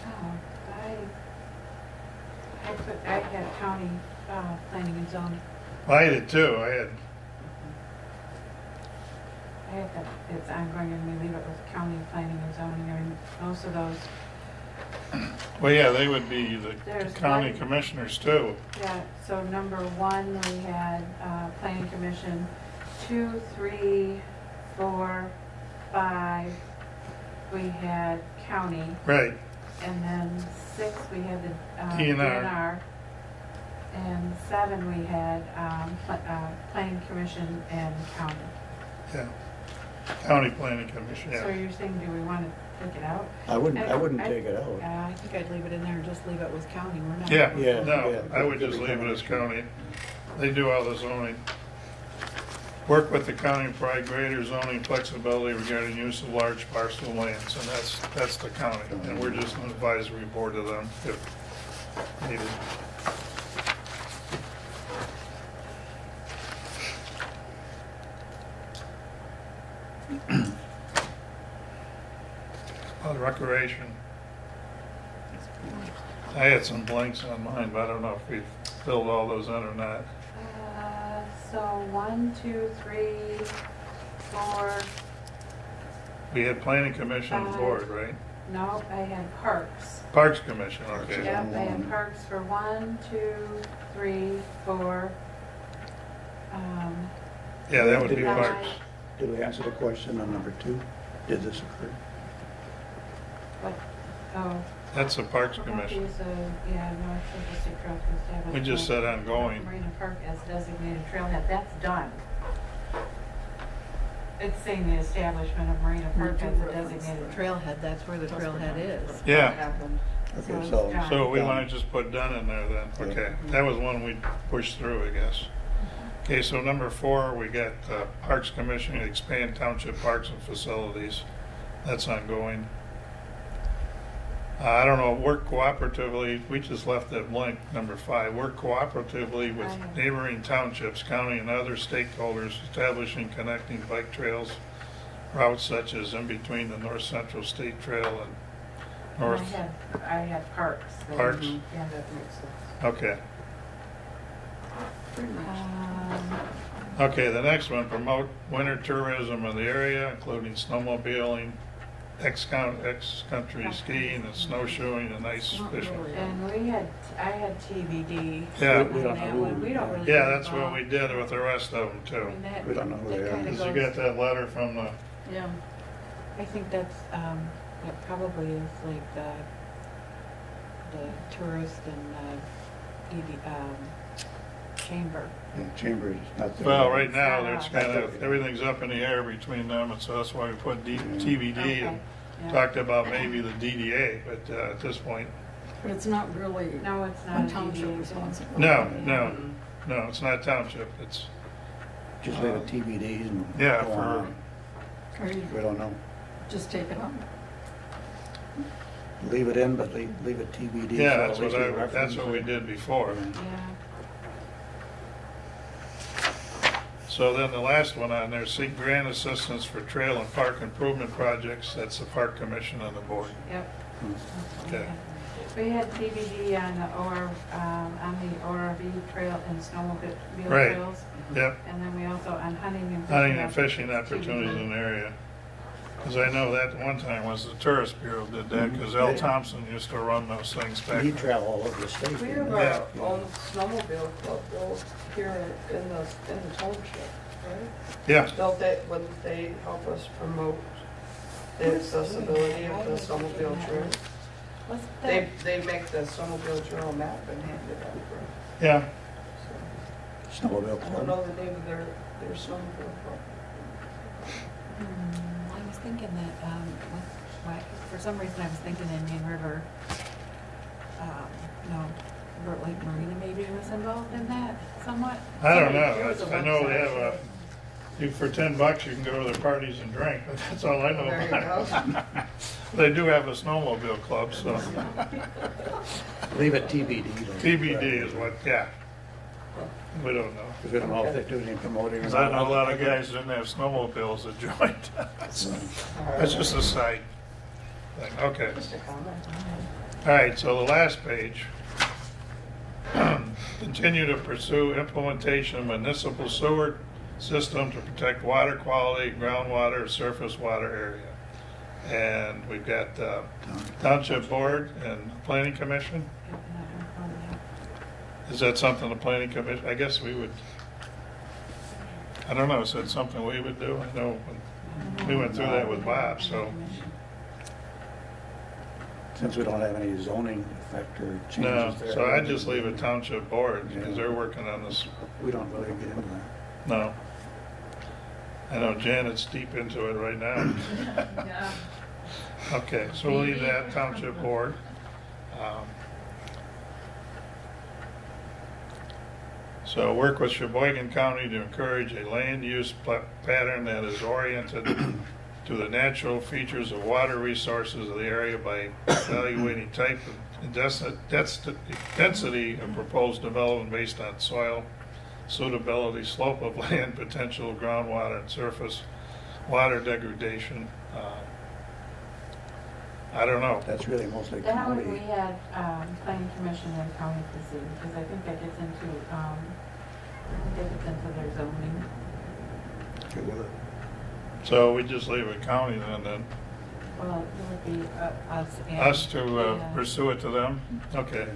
Oh, I, I put, I had county, uh, planning and zoning. I did too. I had, I had that, it's ongoing and we leave it with county planning and zoning. I mean, most of those, well, yeah, they would be the There's county one- commissioners too. yeah, so number one, we had, uh, planning commission, two, three, four, five. We had county, Right, and then six, we had the, uh, DNR. DNR. And seven, we had, um, pla- uh, planning commission and county. yeah. County Planning Commission, So yeah. you're saying, do we want to take it out? I wouldn't, I wouldn't I- take it out. I think I'd leave it in there and just leave it with county, we're not. Yeah, Yeah, no, yeah. I would just leave it as county. They do all the zoning. Work with the county for provide greater zoning flexibility regarding use of large parcel lands, and that's, that's the county. And we're just an advisory board to them if needed. Recreation. I had some blanks on mine, but I don't know if we filled all those in or not. Uh, So one, two, three, four, We had planning commission and board, right? no, I had parks. Parks commission, okay. Yep, I had parks for one, two, three, four. Um, Yeah, that would be Did we- parks. Did we answer the question on number two? Did this occur? What, oh. That's the parks commission. use of, yeah, North Central State Trail to. We just said ongoing. Marina Park as designated trailhead, that's done. It's saying the establishment of Marina Park as a designated trailhead, that's where the trailhead is. Yeah. Happened. So Okay, it's so. done. So we want to just put done in there then, okay. That was one we pushed through, I guess. Okay, so number four, we got uh, Parks Commission, to expand township parks and facilities. That's ongoing. Uh, I don't know, work cooperatively, we just left that blank, number five. Work cooperatively with neighboring townships, county and other stakeholders establishing connecting bike trails, routes such as in between the North Central State Trail and And I North. had, I have parks. so- Parks? Yeah, that makes sense. Okay. Pretty much. Um, Okay, the next one, promote winter tourism in the area, including snowmobiling, ex-count, ex-country skiing and snowshoeing and ice Not fishing. really. And we had, I had TBD. Yeah. on We don't know that who- one. We don't really. Yeah, get that's what we involved. did with the rest of them too. mean, that- We don't know who that they are. kinda Did you goes- get that letter from the, Yeah, I think that's, um, It probably is like the, the tourist and, the, ED, um, chamber. Yeah, Chambers, not there. Well, right now, It's there's kind of, everything's up in the air between them, and so that's why we put D- TBD and yeah. talked about maybe the DDA, but uh, at this point, But it's not really No, it's not a a township DDA. responsibility. no, no, no, it's not township, it's, Just leave it TBDs and. Yeah, go on. Or you We don't know. just take it out. Leave it in, but leave, leave it TBD. yeah, so that's least what we I, that's reference what it. we did before. Yeah. Yeah. So then the last one on there, seek grant assistance for trail and park improvement projects, that's the park commission and the board. Yep. Okay. We had TBD on the OR, um, on the ORV trail and snowmobile Right. trails. Yep, And then we also on hunting and fishing. hunting and fishing TBD. opportunities in the area. Because I know that one time was the tourist bureau did that, because L. Thompson used to run those things back. He travel all over the state. We didn't have he? Yeah. our own snowmobile club though, here in the, in the township, right? Yeah, Don't they, wouldn't they help us promote the accessibility of the snowmobile trail? What's They, that? they make the snowmobile trail map and hand it out for, yeah, so. Snowmobile I don't club. know the name of their, their snowmobile club. Hmm, I was thinking that, um, with- why, for some reason I was thinking Indian River, um, no, Burt Lake Marina maybe was involved in that somewhat. I don't Somebody- know, there was a I know they have a, you, for ten bucks, you can go to their parties and drink, but that's all I know There you about it. go. [laughs] They do have a snowmobile club, so Leave it TBD. don't- TBD is what, yeah. We don't know. We don't know if they do any promoting. or Because I know a lot of guys didn't have snowmobiles that [laughs] joined. So, That's just a side thing, okay. Just a comment. All right, so the last page. Continue to pursue implementation of municipal sewer system to protect water quality, groundwater, surface water area. And we've got uh, Township Board and Planning Commission. Is that something the Planning Commission, I guess we would, I don't know, is that something we would do? I know we went through that with Bob, so. Since we don't have any zoning effect or No, changes there. so I just leave it Township Board because they're working on this We don't really get into that. No. I know Janet's deep into it right now. [laughs] Yeah. Okay, so we'll leave that township board. Um, So work with Cheboygan County to encourage a land use pla- pattern that is oriented to the natural features of water resources of the area by evaluating type and dens- dens- density of proposed development based on soil suitability, slope of [laughs] land, potential groundwater and surface water degradation. Uh, I don't know. That's really mostly That one, we county. had, um, planning commission and county proceed, because I think that gets into, um, I think that gets into their zoning. Okay with it. So we just leave it county then, then Well, it would be uh, us and. us to uh, pursue it to them? Okay.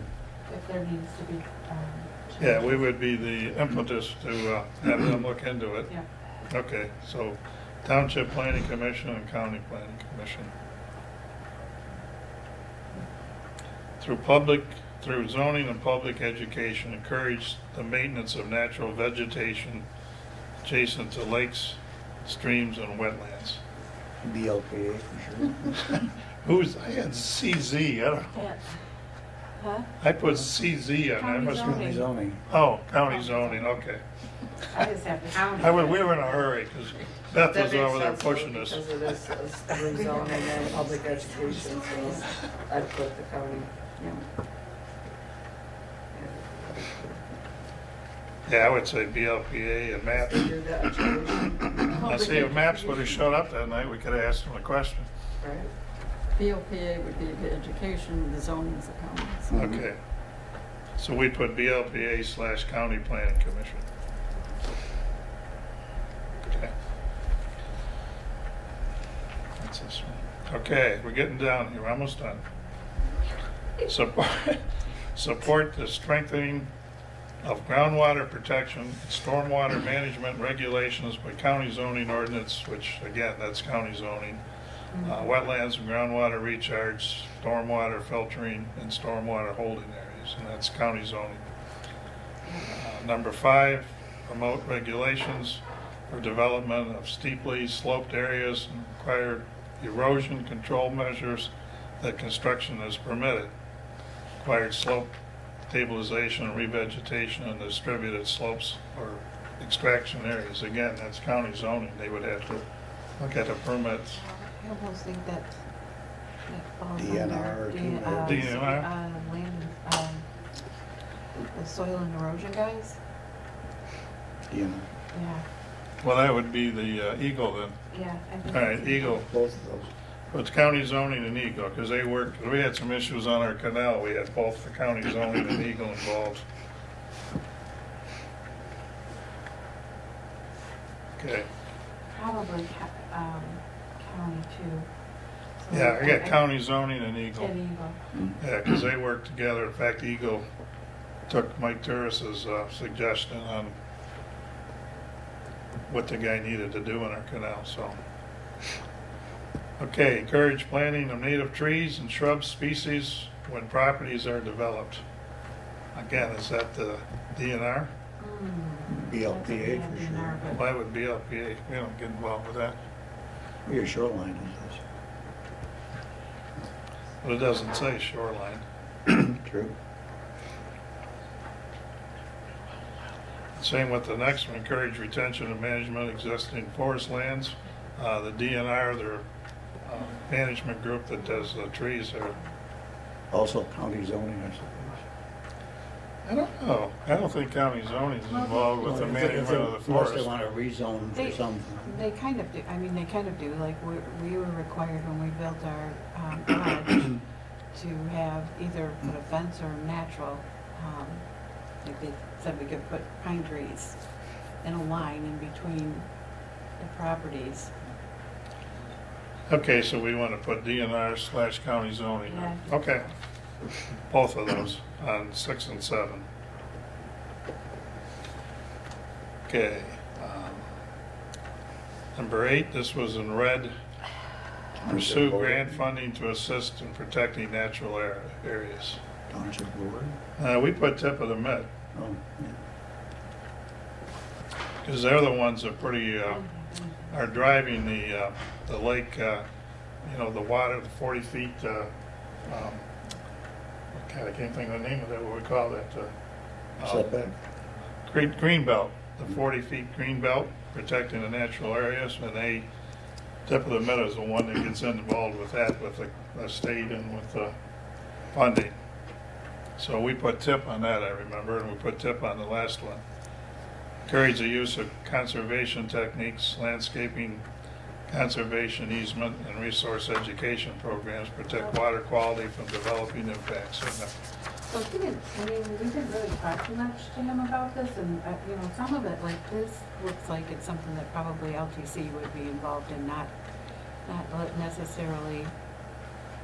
If there needs to be, um. Yeah, we changes. would be the impetus to uh, have them look into it. Yeah. Okay, so Township Planning Commission and County Planning Commission. Through public, through zoning and public education, encourage the maintenance of natural vegetation adjacent to lakes, streams, and wetlands. BLPA for sure. [laughs] Who's, I had CZ, I don't, Yeah. Huh? I put CZ on, I County must, zoning. County zoning. oh, county zoning, okay. I just have to. I was, we were in a hurry, because Beth was over there pushing us. Because it is a [laughs] rezoning and public education, so I'd put the county. Yeah. Yeah, I would say BLPA and MAP. Figure the education, I see if MAPS would have showed up that night, we could have asked them a question. right? BLPA would be the education, the zoning is the county. so-. Okay. So we put BLPA slash County Planning Commission. Okay. That's this one. Okay, we're getting down here, we're almost done. Support, [laughs] support the strengthening of groundwater protection, stormwater management regulations by county zoning ordinance, which again, that's county zoning, uh, wetlands and groundwater recharge, stormwater filtering, and stormwater holding areas, and that's county zoning. Uh, Number five, promote regulations for development of steeply sloped areas and require erosion control measures that construction is permitted. Required slope stabilization, and revegetation, and distributed slopes or extraction areas. Again, that's county zoning. They would have to look at the permits. I almost think that, that falls DNR under. or D- something. uh, DNR? Uh, land, um, the soil and erosion guys, You know, yeah, Well, that would be the uh, EGLE then. yeah. I think All right, EGLE. both of those. But it's county zoning and EGLE, because they work, we had some issues on our canal. We had both the county zoning and EGLE involved. Okay, Probably, ca- um, county too. So yeah, I got county zoning and EGLE. And EGLE. Yeah, because they work together. In fact, EGLE took Mike Turris's uh, suggestion on what the guy needed to do in our canal, so. Okay, encourage planting of native trees and shrub species when properties are developed. Again, is that the DNR? Mm, BLPA for DNR, sure. but- Why would BLPA, we don't get involved with that. Your shoreline is But it doesn't say shoreline. this. [coughs] True. Same with the next one, encourage retention and management of existing forest lands. Uh, The DNR, their uh, management group that does the trees are, Also county zoning, I suppose. I don't know, I don't think county zoning is involved with the Well, if they- if management they- of the Unless they forest. want to rezone for They- something. They kind of do, I mean, they kind of do, like, we, we were required when we built our, um, garage [coughs] to have either put a fence or natural, um, like they said we could put pine trees in a line in between the properties. Okay, so we want to put DNR slash county zoning. Yeah. Okay, both of those on six and seven. Okay. um, Number eight, this was in red. Pursue Township grant board. funding to assist in protecting natural ar- areas. Township board. Uh, we put tip of the Mitt, Oh, yeah. because they're the ones that pretty, uh, are driving the, uh, the lake, uh, you know, the water, the forty feet, uh, um, God, I can't think of the name of that, what we call that, uh. uh, Setback. Green, green belt, the forty feet green belt, protecting the natural areas, and they, tip of the middle is the one that gets involved with that, with the, the state and with the funding. So we put tip on that, I remember, and we put tip on the last one. Encourage the use of conservation techniques, landscaping, conservation easement, and resource education programs, protect water quality from developing impacts. And, So he didn't, I mean, we didn't really talk too much to him about this, and, uh, you know, some of it, like this, looks like it's something that probably LTC would be involved in, not, not le- necessarily,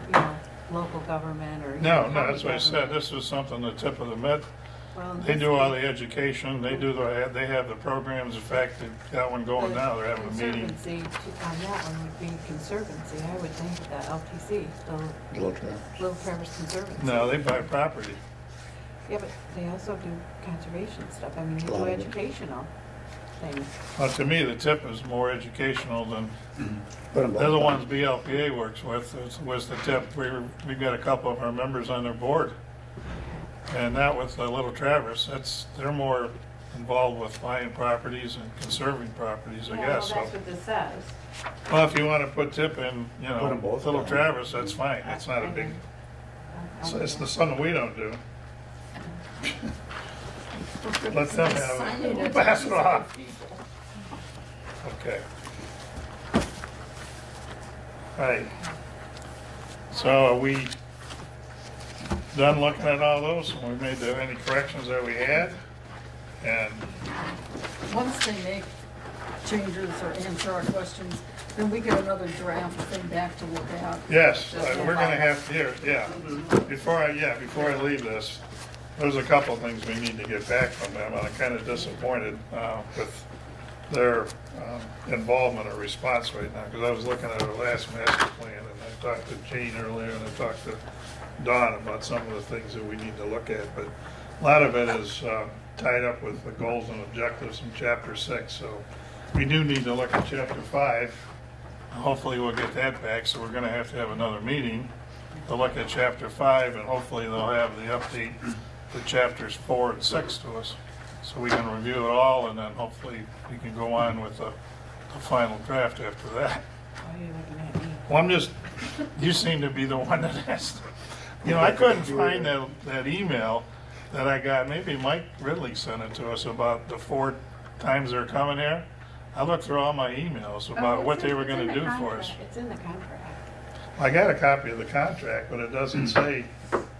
you know, local government or. No, even no, county that's what I said, government. this was something, the tip of the Mitt, Well, They do all the education, they do the, they have the programs, in fact, they've got one going now, they're having a meeting. Conservancy, on that one would be conservancy, I would think, the LTC, the Little Traverse. Little Traverse Conservancy. No, they buy property. Yeah, but they also do conservation stuff, I mean, they A lot do of it. educational things. Well, to me, the tip is more educational than, Put 'em both they're the down. ones BLPA works with, is- was the tip. We were, we've got a couple of our members on their board. And that with the Little Traverse, that's, they're more involved with buying properties and conserving properties, I Yeah, guess, so. Well, that's what this says. Well, if you want to put tip in, you Put know, 'em both Little down. Traverse, that's fine, that's not a big, it's- it's the something we don't do. [laughs] Let them have it, We'll pass it off. Okay. Right. So are we done looking at all those? And we made the- any corrections that we had? And, Once they make changes or answer our questions, then we get another draft thing back to look at. yes, we're gonna have to, here, yeah. Before I, yeah, before I leave this, there's a couple of things we need to get back from them. I'm kinda disappointed, uh, with their um, involvement or response right now, because I was looking at our last master plan, and I talked to Gene earlier, and I talked to Don about some of the things that we need to look at, but a lot of it is um, tied up with the goals and objectives from chapter six, so we do need to look at chapter five. Hopefully, we'll get that back, so we're gonna have to have another meeting to look at chapter five, and hopefully they'll have the update to chapters four and six to us, so we can review it all, and then hopefully we can go on with the, the final draft after that. Why are you looking at me? Well, I'm just, you seem to be the one that asked. You know, I couldn't find that, that email that I got, maybe Mike Ridley sent it to us about the four times they're coming here. I looked through all my emails Oh, about it's what in- they were gonna the do for us. It's in the contract. I got a copy of the contract, but it doesn't hmm. say,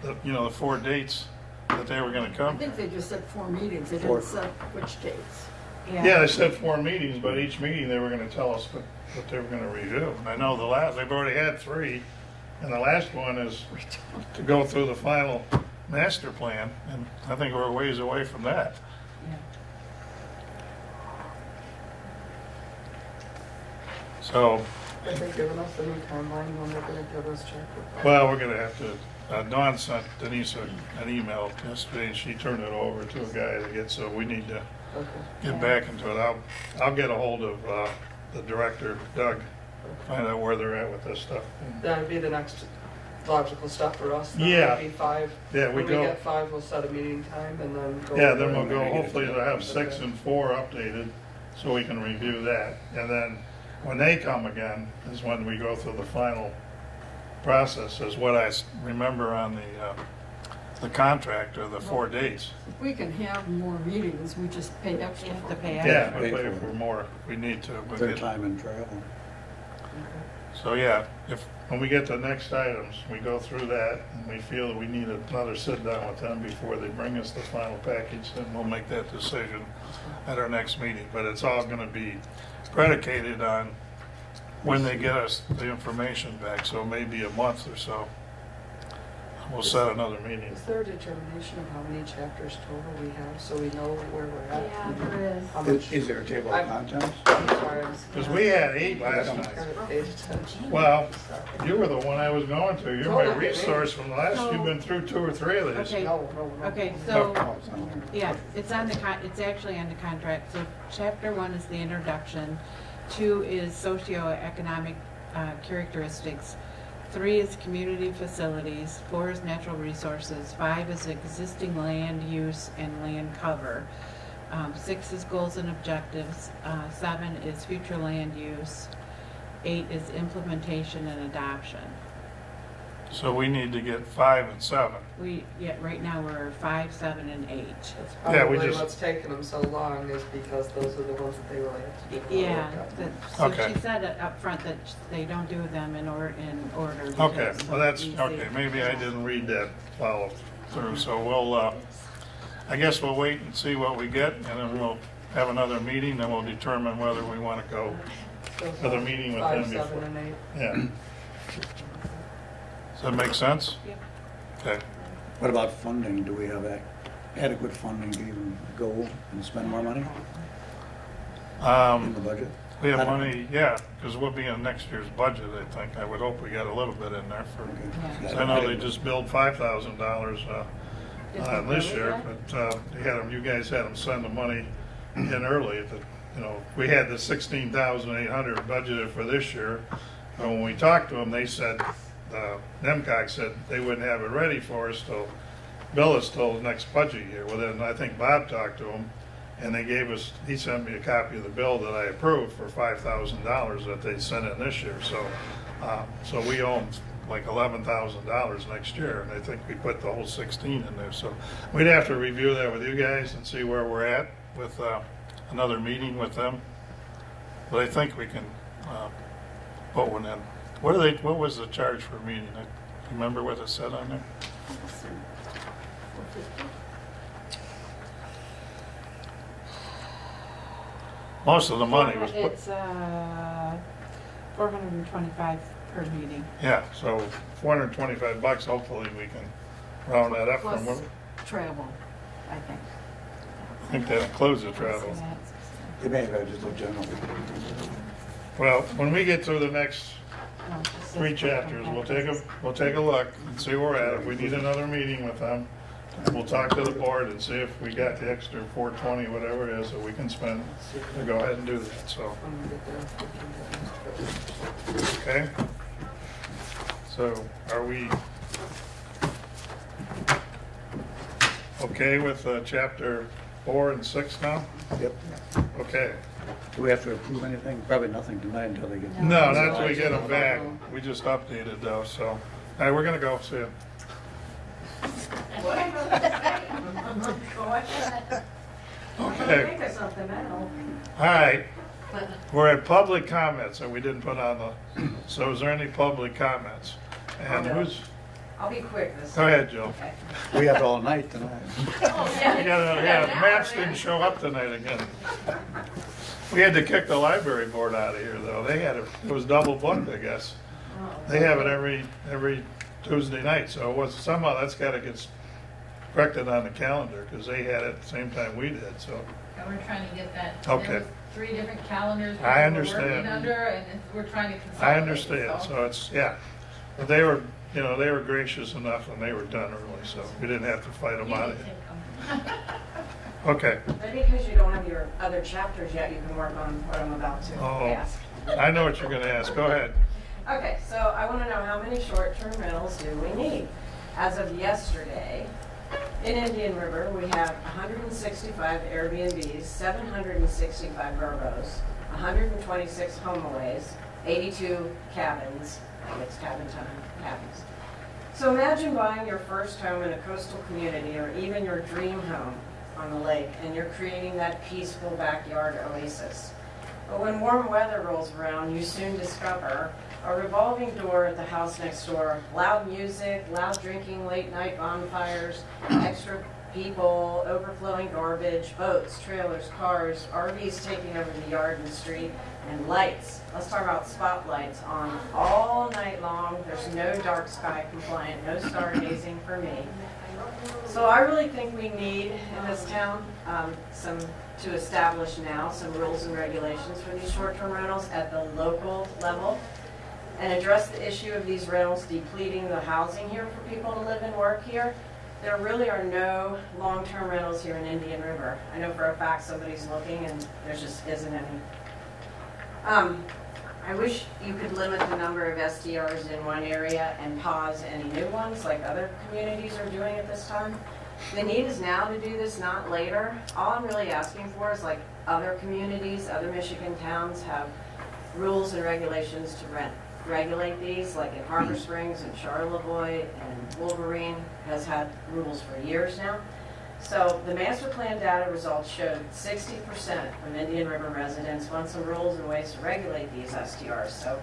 the you know, the four dates that they were gonna come. I come. think they just said four meetings, they Four. didn't say which dates. Yeah, they said four meetings, but each meeting they were gonna tell us what, what they were gonna review. And I know the last, they've already had three, and the last one is to go through the final master plan, and I think we're a ways away from that. Yeah. So, Have they given us any timeline when they're gonna give us five? well, we're gonna have to, uh, Dawn sent Denise a- an email yesterday, and she turned it over to a guy to get, so we need to Okay. get back into it. I'll, I'll get a hold of, uh, the director, Doug, find out where they're at with this stuff. That'd be the next logical step for us. then, Yeah. would Be five. Yeah, we When we go. get five, we'll set a meeting time and then go. Yeah, then we'll it. go, hopefully they'll have six and four updated, so we can review that. And then, when they come again, is when we go through the final process, is what I s- remember on the, uh, the contract, or the four dates. If we can have more meetings, we just pay extra You have for to it. pay Yeah, we pay for more, if we need to. but Their it- time and travel. So, yeah, if, when we get to the next items, we go through that, and we feel that we need another sit-down with them before they bring us the final package, then we'll make that decision at our next meeting. But it's all gonna be predicated on when they get us the information back, so maybe a month or so. We'll set another meeting. Is there a determination of how many chapters total we have, so we know where we're at? Yeah, there is. How Is much? is there a table of I'm- contents? I'm sorry, I'm Because we had eight last kind time. paid attention. Well, you were the one I was going to. You're my resource from the last, you've been through two or three of these. Okay. No, no, no. Okay, so, Oh, it's on there. yeah, it's on the con, it's actually on the contract. So chapter one is the introduction. Two is socioeconomic uh, characteristics. Three is community facilities. Four is natural resources. Five is existing land use and land cover. Um, Six is goals and objectives. Uh, Seven is future land use. Eight is implementation and adoption. So we need to get five and seven. We, yeah, right now we're five, seven, and eight. That's Yeah, we probably just- what's taking them so long is because those are the ones that they really have to do. Yeah, that- so Okay. she said it up front that they don't do them in or, in order. Okay, because well, that's, easy. okay, maybe I didn't read that follow through, so we'll, uh, I guess we'll wait and see what we get, and then we'll have another meeting, then we'll determine whether we want to go, So Another meeting with five, them seven, before. and eight. yeah. Does that make sense? Yep. Okay, What about funding? Do we have ac- adequate funding to even go and spend more money in um, the budget? we have money, yeah, because we'll be in next year's budget, I think, I would hope we got a little bit in there for, Okay. I know they just billed five thousand dollars, uh, uh, this year, yet? but, uh, they had them, you guys had them send the money in early, the, you know, we had the sixteen thousand eight hundred budgeted for this year. But when we talked to them, they said, uh, NEMCOG said they wouldn't have it ready for us till, bill us till next budget year. Well, then I think Bob talked to them, and they gave us, he sent me a copy of the bill that I approved for five thousand dollars that they sent in this year, so, um, so we 'em like eleven thousand dollars next year, and I think we put the whole sixteen in there, so we'd have to review that with you guys and see where we're at with, uh, another meeting with them. But I think we can, uh, put one in. What are they, what was the charge for a meeting? I Remember what it said on there? Most of the money was put, It's, uh, four hundred and twenty-five per meeting. yeah, so four hundred and twenty-five bucks, hopefully we can round that up from Plus what, travel, I think. I think that includes the travel. It may have just a general. Well, when we get through the next No, this is three chapters, we'll take a, we'll take a look and see where we're at. If we need another meeting with them, we'll talk to the board and see if we got the extra four twenty, whatever it is that we can spend to go ahead and do that, so, When we get there, we can get okay? So are we okay with uh, chapter four and six now? Yep. Okay. Do we have to approve anything? Probably nothing tonight until they get. No, not till we get them back. We just updated though, so. All right, we're gonna go, see you. Okay. Think of something now. All right, we're at public comments that we didn't put on the, so is there any public comments? And who's, I'll be quick this go time. ahead, Jill. Okay. We have all night tonight. Oh, yeah, yeah, [laughs] Maps didn't show up tonight again. We had to kick the library board out of here, though. They had it, it was double booked, I guess. They have it every, every Tuesday night, so it was, somehow that's gotta get corrected on the calendar, because they had it at the same time we did, so. And we're trying to get that. Okay. was Three different calendars. I that we're understand. Under, and it's- we're trying to consolidate. I understand, so it's, yeah. But they were, you know, they were gracious enough and they were done early, so we didn't have to fight them You out can of here. take 'em. [laughs] Okay, But because you don't have your other chapters yet, you can work on what I'm about to Oh. ask. I know what you're gonna ask, go ahead. Okay, so I want to know how many short-term rentals do we need? As of yesterday, in Indian River, we have 165 Airbnbs, 765 VRBOs, 126 HomeAways, 82 cabins, I think it's cabin time, cabins. So imagine buying your first home in a coastal community or even your dream home on the lake and you're creating that peaceful backyard oasis. But when warm weather rolls around, you soon discover a revolving door at the house next door, loud music, loud drinking, late night bonfires, extra people, overflowing garbage, boats, trailers, cars, RVs taking over the yard and street, and lights. Let's talk about spotlights on all night long. There's no dark sky compliant, no stargazing for me. So I really think we need in this town um, some, to establish now some rules and regulations for these short-term rentals at the local level and address the issue of these rentals depleting the housing here for people to live and work here. There really are no long-term rentals here in Indian River. I know for a fact somebody's looking and there just isn't any. Um, I wish you could limit the number of STRs in one area and pause any new ones like other communities are doing at this time. The need is now to do this, not later. All I'm really asking for is like other communities, other Michigan towns have rules and regulations to rent, regulate these, like in Harbor Springs and Charlevoix and Wolverine has had rules for years now. So the master plan data results showed sixty percent of Indian River residents want some rules and ways to regulate these STRs. So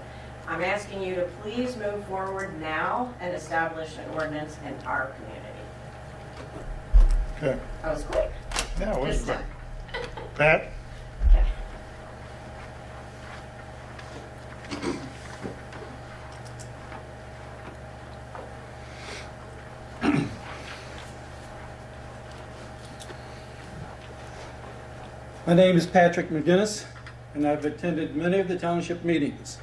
I'm asking you to please move forward now and establish an ordinance in our community. Okay, That was quick. yeah, it was quick. Pat? Okay. My name is Patrick McGinnis, and I've attended many of the township meetings.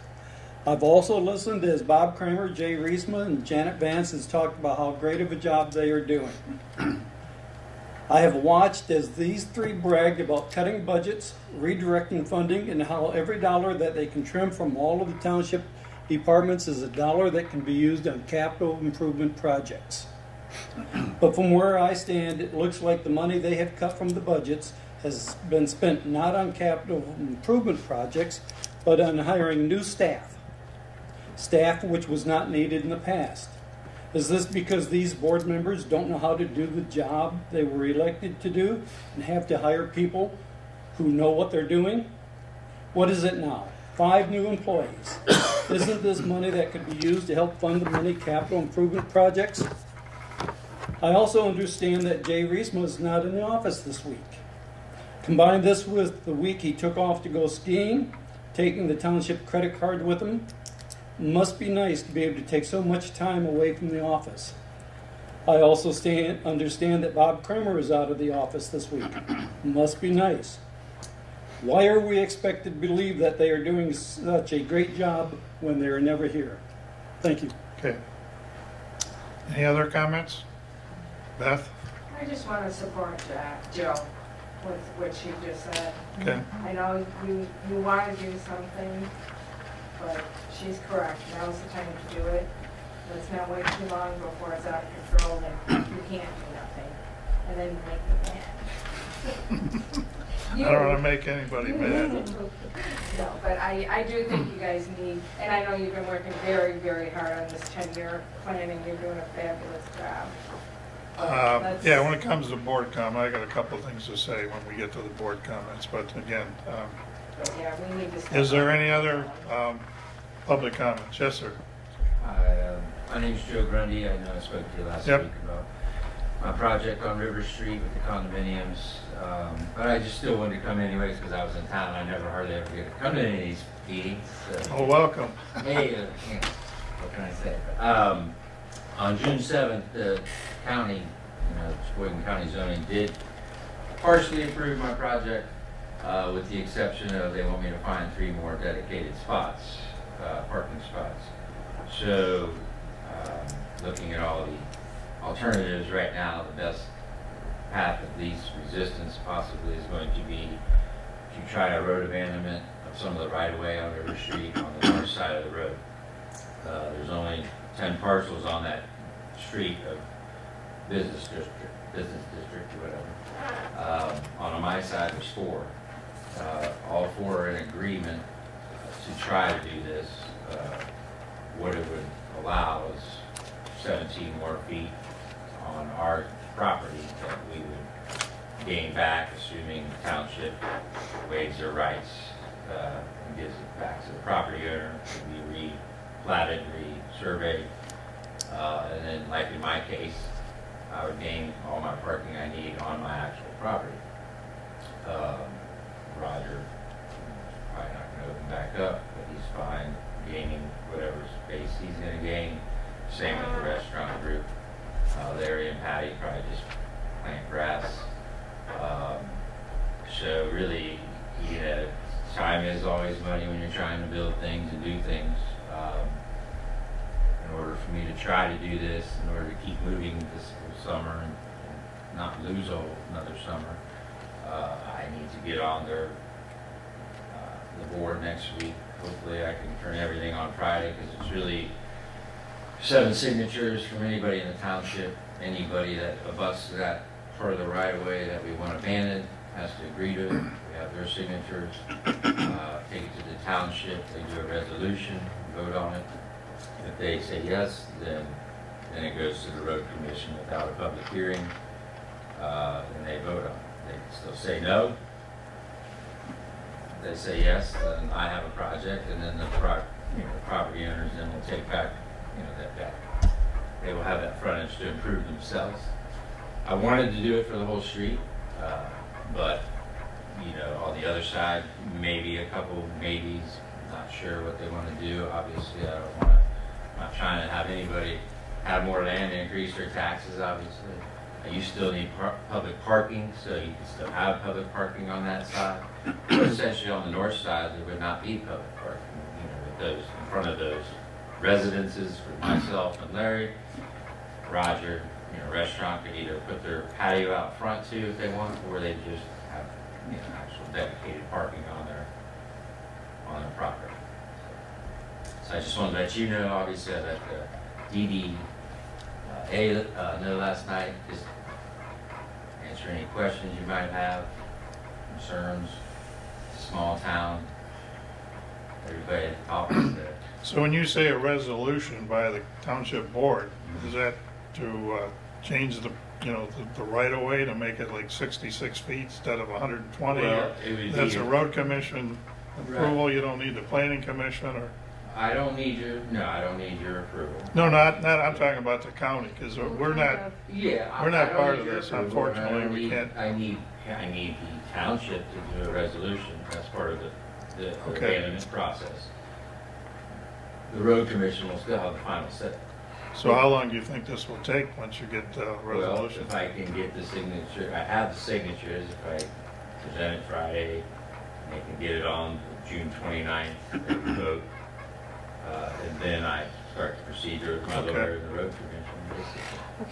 I've also listened as Bob Kramer, Jay Reesma, and Janet Vance has talked about how great of a job they are doing. I have watched as these three bragged about cutting budgets, redirecting funding, and how every dollar that they can trim from all of the township departments is a dollar that can be used on capital improvement projects. But from where I stand, it looks like the money they have cut from the budgets has been spent not on capital improvement projects, but on hiring new staff. Staff which was not needed in the past. Is this because these board members don't know how to do the job they were elected to do and have to hire people who know what they're doing? What is it now? Five new employees. Isn't this money that could be used to help fund the many capital improvement projects? I also understand that Jay Reesma is not in the office this week. Combine this with the week he took off to go skiing, taking the township credit card with him. Must be nice to be able to take so much time away from the office. I also stand, understand that Bob Kramer is out of the office this week. [clears throat] Must be nice. Why are we expected to believe that they are doing such a great job when they are never here? Thank you. Okay. Any other comments? Beth? I just want to support uh, Joe with what she just said. Okay. I know you, you want to do something, but she's correct. Now's the time to do it. Let's not wait too long before it's out of control and you can't do nothing. And then you make me mad. [laughs] I don't want to make anybody mad. [laughs] No, but I, I do think you guys need, and I know you've been working very, very hard on this ten-year plan and you're doing a fabulous job. Uh, Yeah, when it comes to board comment, I got a couple of things to say when we get to the board comments, but again, um, yeah, we need to. step is there up. any other um, public comments? Yes, sir. Hi, um, my name's Joe Grundy. I know I spoke to you last Yep. week about my project on River Street with the condominiums. Um, but I just still wanted to come anyways because I was in town. I never hardly ever get to come to any of these meetings. so- Oh, welcome. Hey, uh, yeah, what can I say? Um, on June seventh, the county, you know, Cheboygan County zoning did partially approve my project, uh, with the exception of they want me to find three more dedicated spots, uh, parking spots. So, um, looking at all the alternatives right now, the best path of least resistance possibly is going to be to try a road abandonment of some of the right-of-way on River Street on the north side of the road. Uh, there's only ten parcels on that street of business district, business district or whatever. Um, on my side, there's four. Uh, all four are in agreement to try to do this. Uh, What it would allow is seventeen more feet on our property that we would gain back, assuming the township waives their rights, uh, and gives it back to the property owner, to be re-platted, re-surveyed. Uh, and then, like in my case, I would gain all my parking I need on my actual property. Um, Roger probably not gonna open back up, but he's fine gaining whatever space he's gonna gain. Same with the restaurant group. Uh, Larry and Patty probably just plant grass. Um, so really, you know, time is always money when you're trying to build things and do things. Um, in order for me to try to do this, in order to keep moving this summer and and not lose another summer, uh, I need to get on their, uh, the board next week. Hopefully I can turn everything on Friday, because it's really seven signatures from anybody in the township, anybody that abuts that part of the right of way that we want abandoned has to agree to it. We have their signatures, uh, take it to the township, they do a resolution, vote on it. If they say yes, then, then it goes to the road commission without a public hearing, uh, and they vote on it. They still say no. They say yes, then I have a project, and then the pro, you know, the property owners then will take back, you know, that back. They will have that frontage to improve themselves. I wanted to do it for the whole street, uh, but, you know, on the other side, maybe a couple maybes, not sure what they want to do. Obviously, I don't want to, not trying to have anybody have more land and increase their taxes, obviously. Uh, You still need par- public parking, so you can still have public parking on that side. But essentially, on the north side, there would not be public parking, you know, with those, in front of those residences for myself and Larry. Roger, you know, restaurant could either put their patio out front too if they want, or they just have, you know, actual dedicated parking on their, on their property. So I just want to let you know, obviously, I let the DD, uh, A, uh, know last night, just answer any questions you might have, concerns, small town, everybody at the top is there. So when you say a resolution by the township board, is that to uh, change the, you know, the- the right-of-way to make it like 66 feet instead of 120? Well, it would be- That's a road commission Right. approval, you don't need the planning commission or, I don't need your, no, I don't need your approval. no, not, not, I'm talking about the county, because we're not, Yeah. I- We're not I don't part need of your this, approval, unfortunately, and I we need- can't- I need, I need the township to do a resolution, that's part of the, the Okay. abandonment process. The road commission will still have the final say. so how long do you think this will take once you get the Well, resolution? if I can get the signature, I have the signatures, if I present it Friday, They can get it on June 29th, they can vote. Uh, And then I start the procedure with my Okay. lawyer and the road commission.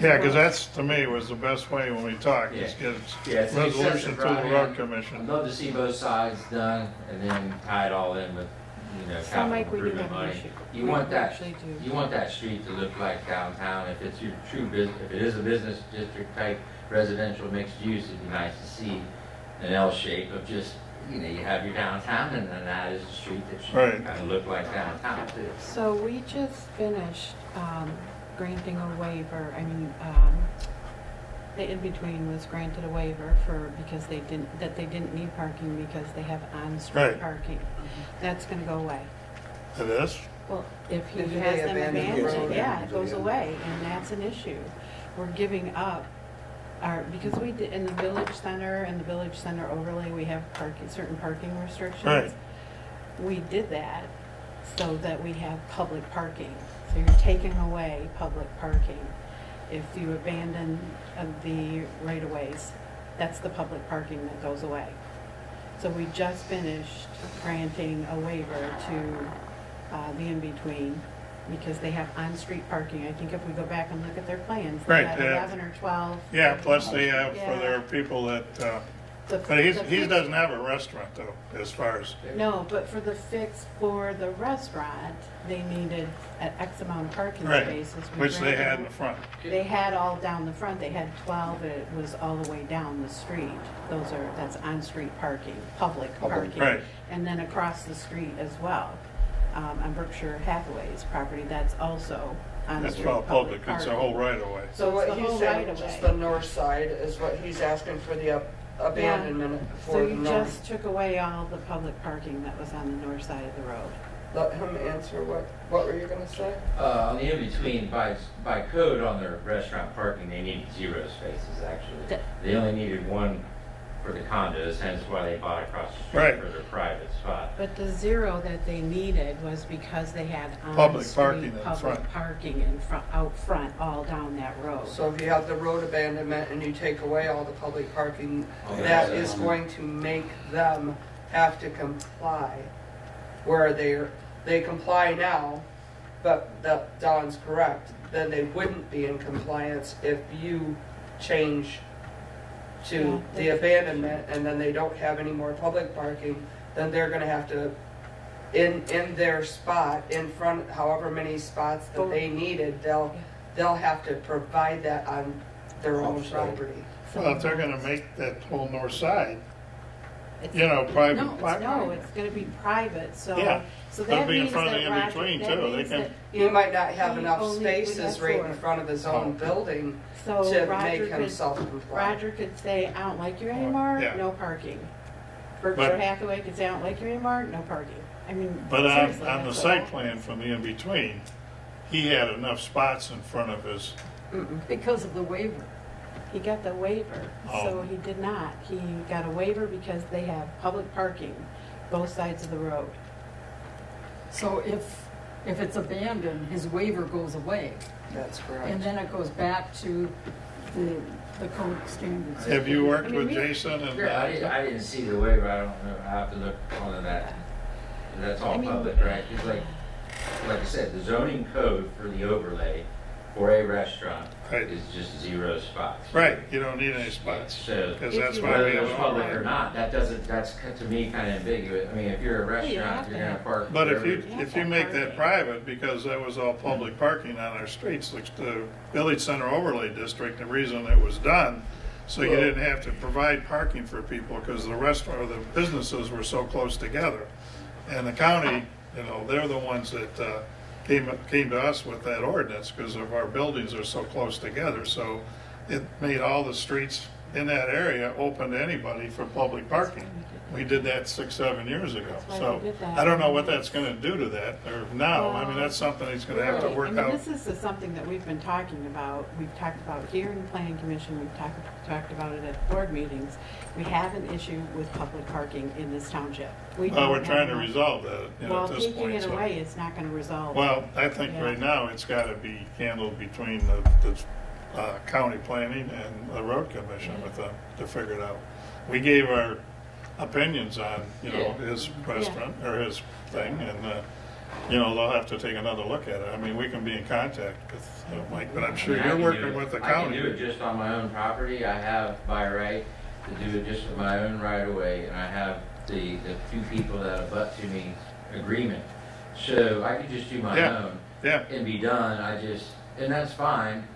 Yeah, because that's, to me, was the best way when we talked, is get Yeah, it's an resolution excessive to the drawdown. road I'd commission. love to see both sides done and then tie it all in with, you know, So capital Mike, we do improvement have an money. issue. You We want that, actually do. you want that street to look like downtown. If it's your true business, if it is a business district type residential mixed use, it'd be nice to see an L shape of just, you know, you have your downtown and then that is the street that should Right. kind of look like downtown too. So we just finished um, granting a waiver, I mean, um, the in-between was granted a waiver for, because they didn't, that they didn't need parking because they have on-street Right. parking. That's gonna go away. And It is? Well, if he If they has them abandon the abandoned, road. yeah, it goes away, and that's an issue. We're giving up because we did, in the village center and the village center overlay, we have parking, certain parking restrictions. Right. We did that so that we have public parking. So you're taking away public parking. If you abandon uh, the right-of-ways, that's the public parking that goes away. So we just finished granting a waiver to uh, the in-between because they have on-street parking. I think if we go back and look at their plans, they Right, have they have- 11 or 12. Yeah, plus they have for their people that, uh, The- but he's, the he fix- doesn't have a restaurant though, as far as, No, but for the fix for the restaurant, they needed an X amount of parking Right, spaces. We which they granted had in them- the front. They had all down the front, they had twelve, it was all the way down the street. Those are, that's on-street parking, public parking. Right. And then across the street as well, um, on Berkshire Hathaway's property, that's also on That's on-street all public public, it's a parking. whole right of way. So it's what the he's whole saying, right-of-way. just the north side is what he's asking for the ab- abandonment So for the you north. just took away all the public parking that was on the north side of the road. Let him answer, what, what were you gonna say? Uh, on the in-between, by, by code on their restaurant parking, they needed zero spaces, actually. That- They only needed one for the condos, hence why they bought across the street Right. for their private spot. But the zero that they needed was because they had Public parking on-street in public front. parking in front, out front, all down that road. So if you have the road abandonment and you take away all the public parking, oh, Okay. that is going to make them have to comply. Where they're, they comply now, but that Don's correct, then they wouldn't be in compliance if you change to Yeah, the that's- abandonment and then they don't have any more public parking, then they're gonna have to, in, in their spot, in front, however many spots that they oh. needed, they'll, they'll have to provide that on their own Offsite. property. Well, if they're gonna make that whole north side, It's- you know, private No, it's, parking. no, it's gonna be private, so, Yeah, so that'll be in means front of that the Roger, in-between, that too. They means can- that. He might not have enough only would have spaces right in four. front of his own building So to Roger make him could, self-compliant. Roger could say, I don't like you anymore, Yeah. no parking. Berkshire But- Hathaway could say, I don't like you anymore, no parking. I mean, But on, seriously, on the that's site what plan from the in-between, he had enough spots in front of his, Because of the waiver. He got the waiver, oh. so Oh. he did not. He got a waiver because they have public parking both sides of the road. So if, if it's abandoned, his waiver goes away. That's correct. And then it goes back to the, the code standards. have you worked I mean, with we- Jason and? Yeah, I didn't, I didn't see the waiver, I don't know, I have to look on that. That's I all mean- public, right? It's like, like I said, the zoning code for the overlay for a restaurant Right. is just zero spots. Right, you don't need any spots, So, because If that's you- why whether we have it's public or overlay. not, that doesn't, that's to me kind of ambiguous. I mean, if you're a you restaurant, have you're to gonna have- park. But if wherever- you, if you make that private, because that was all public parking on our streets, like the Village Center Overlay District, the reason it was done, so you Well- didn't have to provide parking for people, because the restaurant, or the businesses were so close together. And the county, you know, they're the ones that, uh, came, came to us with that ordinance, because of our buildings are so close together, so it made all the streets in that area open to anybody for public parking. We did that six, seven years ago, That's why so did that. I don't know what that's gonna do to that, or now, I mean, that's something he's gonna have to work I mean, out. this is the- something that we've been talking about. We've talked about here in the planning commission, we've talked, talked about it at board meetings. We have an issue with public parking in this township. We Well, we're don't trying have to enough. resolve that, you know, Well, at this taking point, it so. away is not gonna resolve. it. Well, I think Yeah. right now, it's gotta be handled between the, the, uh, county planning and the road commission with them to figure it out. We gave our opinions on, you know, Yeah. his restaurant or his thing, and, uh, you know, they'll have to take another look at it. I mean, we can be in contact with uh, Mike, but I'm sure I mean, I you're can do working it- with the I can do it county. just on my own property. I have by right to do it just with my own right of way, and I have the, the two people that abut to me agreement. So I could just do my Yeah. own Yeah, and be done. I just, and that's fine.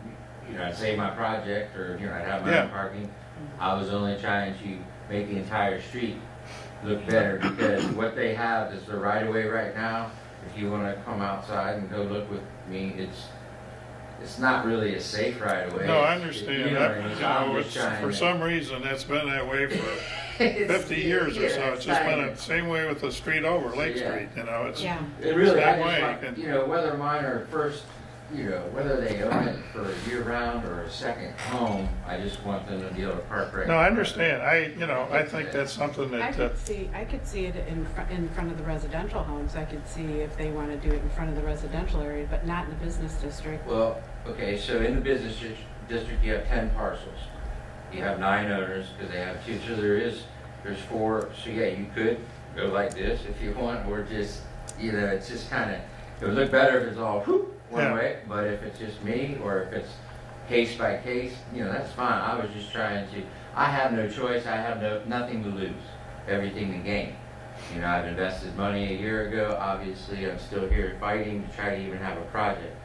You know, I'd save my project or, you know, I'd have my Yeah. own parking. I was only trying to make the entire street look better because what they have is the right of way right now. If you wanna come outside and go look with me, it's, it's not really a safe right of way. no, I You understand know that. I mean? You know, it's, for to- some reason, that's been that way for [laughs] fifty years or so. It's just been the same way with the street over, Lake Yeah. Street, you know, it's. Yeah, It really, I Same way, just, you can- you know, whether mine are first, you know, whether they own it for a year round or a second home, I just want them to be able to park right. No, I in front of it. understand. I, you know, I think that's something I that, uh, could see, I could see it in front, in front of the residential homes. I could see if they want to do it in front of the residential area, but not in the business district. Well, okay, so in the business dis- district, you have ten parcels. You have nine owners, because they have two, so there is, there's four, so yeah, you could go like this if you want, or just, you know, it's just kinda, it would look better if it's all whoop, Yeah. one way, but if it's just me, or if it's case by case, you know, that's fine, I was just trying to, I have no choice, I have no, nothing to lose, everything to gain. You know, I've invested money a year ago, obviously, I'm still here fighting to try to even have a project.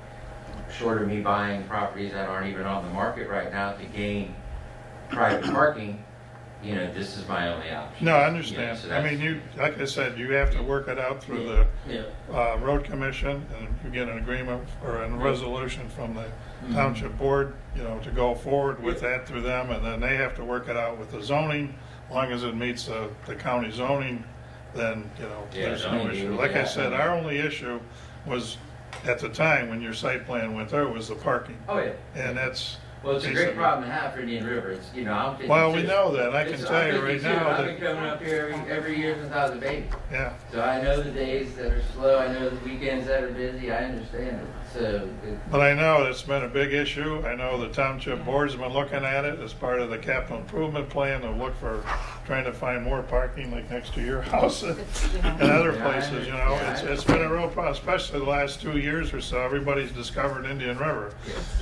Short of me buying properties that aren't even on the market right now to gain private parking, you know, this is my only option. no, I You know, understand. so I mean, you, like I said, you have to work it out through the, Yeah. uh, road commission and you get an agreement or a resolution from the Mhm. township board, you know, to go forward with that through them and then they have to work it out with the zoning. As long as it meets the, the county zoning, then, you know, Yeah, there's no issue. yeah, Like I said, our only issue was, at the time, when your site plan went through, was the parking. Oh, yeah. And that's, Well, it's a great problem to have for Indian River. It's, you know, I'm 52. well, we know that. I can It's- tell I'm you right 52. now I've been that, coming up here every, every year since I was a baby. yeah. So I know the days that are slow, I know the weekends that are busy, I understand it. So, But I know it's been a big issue. I know the township board's been looking at it as part of the capital improvement plan to look for, trying to find more parking like next to your [laughs] house and It's, you know, and other Yeah, places, you know. Yeah, It's, it's been a real problem, especially the last two years or so. Everybody's discovered Indian River.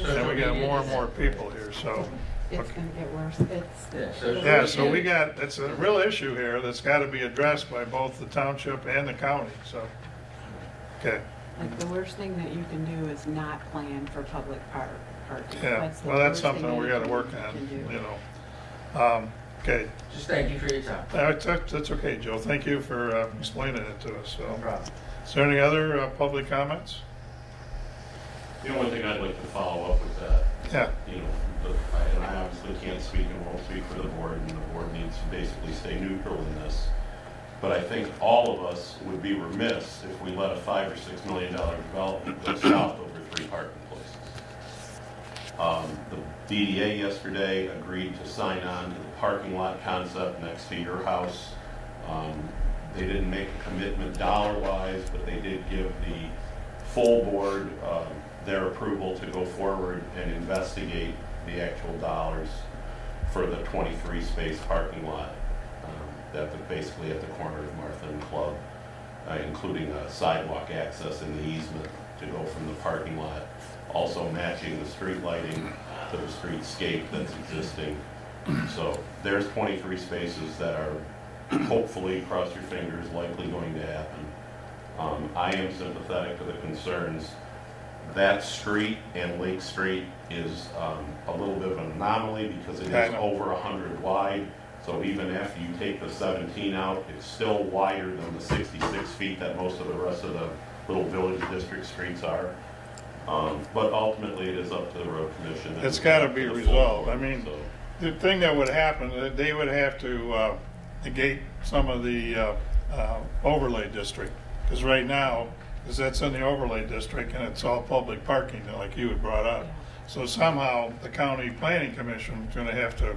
And we got more and more people here, so. It's gonna get worse. It's. Yeah, social Yeah, so we got, it's a real issue here that's got to be addressed by both the township and the county, so. Okay, Like, the worst thing that you can do is not plan for public park, parking. yeah, That's the well, that's worst thing something that we you got to can- work can do. on, you know. Um, Okay, just thank you for your time. that's, that's okay, Joe. Thank you for uh, explaining it to us, No so. problem. Is there any other uh, public comments? The only thing I'd like to follow up with that, Yeah, you know, the- I- and I obviously can't speak and won't speak for the board, and the board needs to basically stay neutral in this. But I think all of us would be remiss if we let a five or six million dollar development go south over three parking places. Um, the DDA yesterday agreed to sign on to the parking lot concept next to your house. Um, They didn't make a commitment dollar-wise, but they did give the full board um, their approval to go forward and investigate the actual dollars for the 23 space parking lot that basically at the corner of Martha and Club, uh, including a sidewalk access in the easement to go from the parking lot, also matching the street lighting to the streetscape that's existing. So there's 23 spaces that are hopefully, cross your fingers, likely going to happen. Um, I am sympathetic to the concerns. That street and Lake Street is um, a little bit of an anomaly because it is over 100 wide. So even after you take the 17 out, it's still wider than the 66 feet that most of the rest of the little village district streets are. Um, But ultimately, it is up to the road commission. and It's gotta be resolved. I mean, so. The thing that would happen, that they would have to uh, negate some of the uh, uh, overlay district. Because right now, because that's in the overlay district and it's all public parking, like you had brought up. So somehow, the county planning commission is gonna have to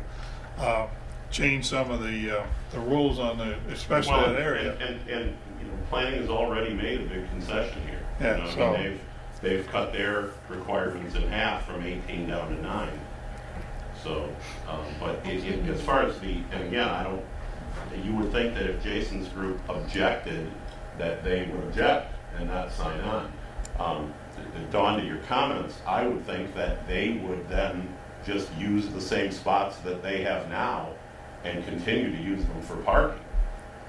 uh, change some of the, uh, the rules on the, especially Well, that area. And, and, and, you know, planning has already made a big concession here. You Yeah, know, I mean, so- They've, they've cut their requirements in half from eighteen down to nine. So, um, but it, it, as far as the, and again, I don't you would think that if Jason's group objected, that they would object and not sign on. Um, Dawn, to your comments, I would think that they would then just use the same spots that they have now and continue to use them for parking,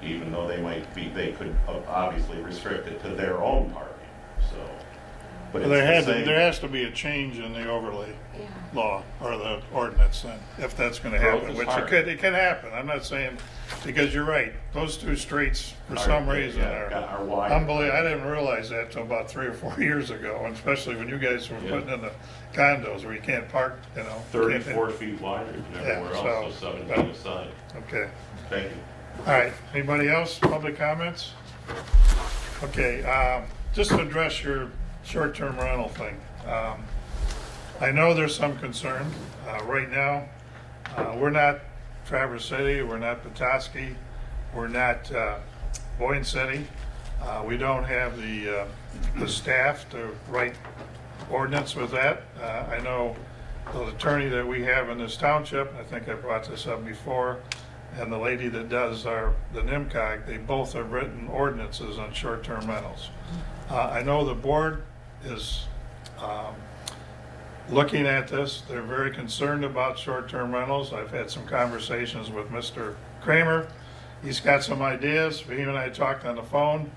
even though they might be, they could obviously restrict it to their own parking, so. But it's There the has, to- same- there has to be a change in the overlay Yeah. law or the ordinance then, if that's gonna Growth happen, is which it hard. could, it can happen. I'm not saying, because you're right, those two streets, for some reason, yeah, are got- are wide. unbelievable. I didn't realize that till about three or four [laughs] years ago, and especially when you guys were Yeah. putting in the condos where you can't park, you know. can't- Thirty-four feet wider than everywhere so- else, so seventeen aside. Okay. Thank you. All right, anybody else, public comments? Okay, um, just to address your short-term rental thing. Um, I know there's some concern. Uh, Right now, uh, we're not Traverse City, we're not Petoskey, we're not uh, Boyne City. Uh, We don't have the, uh, the staff to write ordinance with that. Uh, I know the attorney that we have in this township, I think I brought this up before, and the lady that does our, the NEMCOG, they both have written ordinances on short-term rentals. Uh, I know the board is um, looking at this, they're very concerned about short-term rentals. I've had some conversations with Mr. Kramer. He's got some ideas. He and I talked on the phone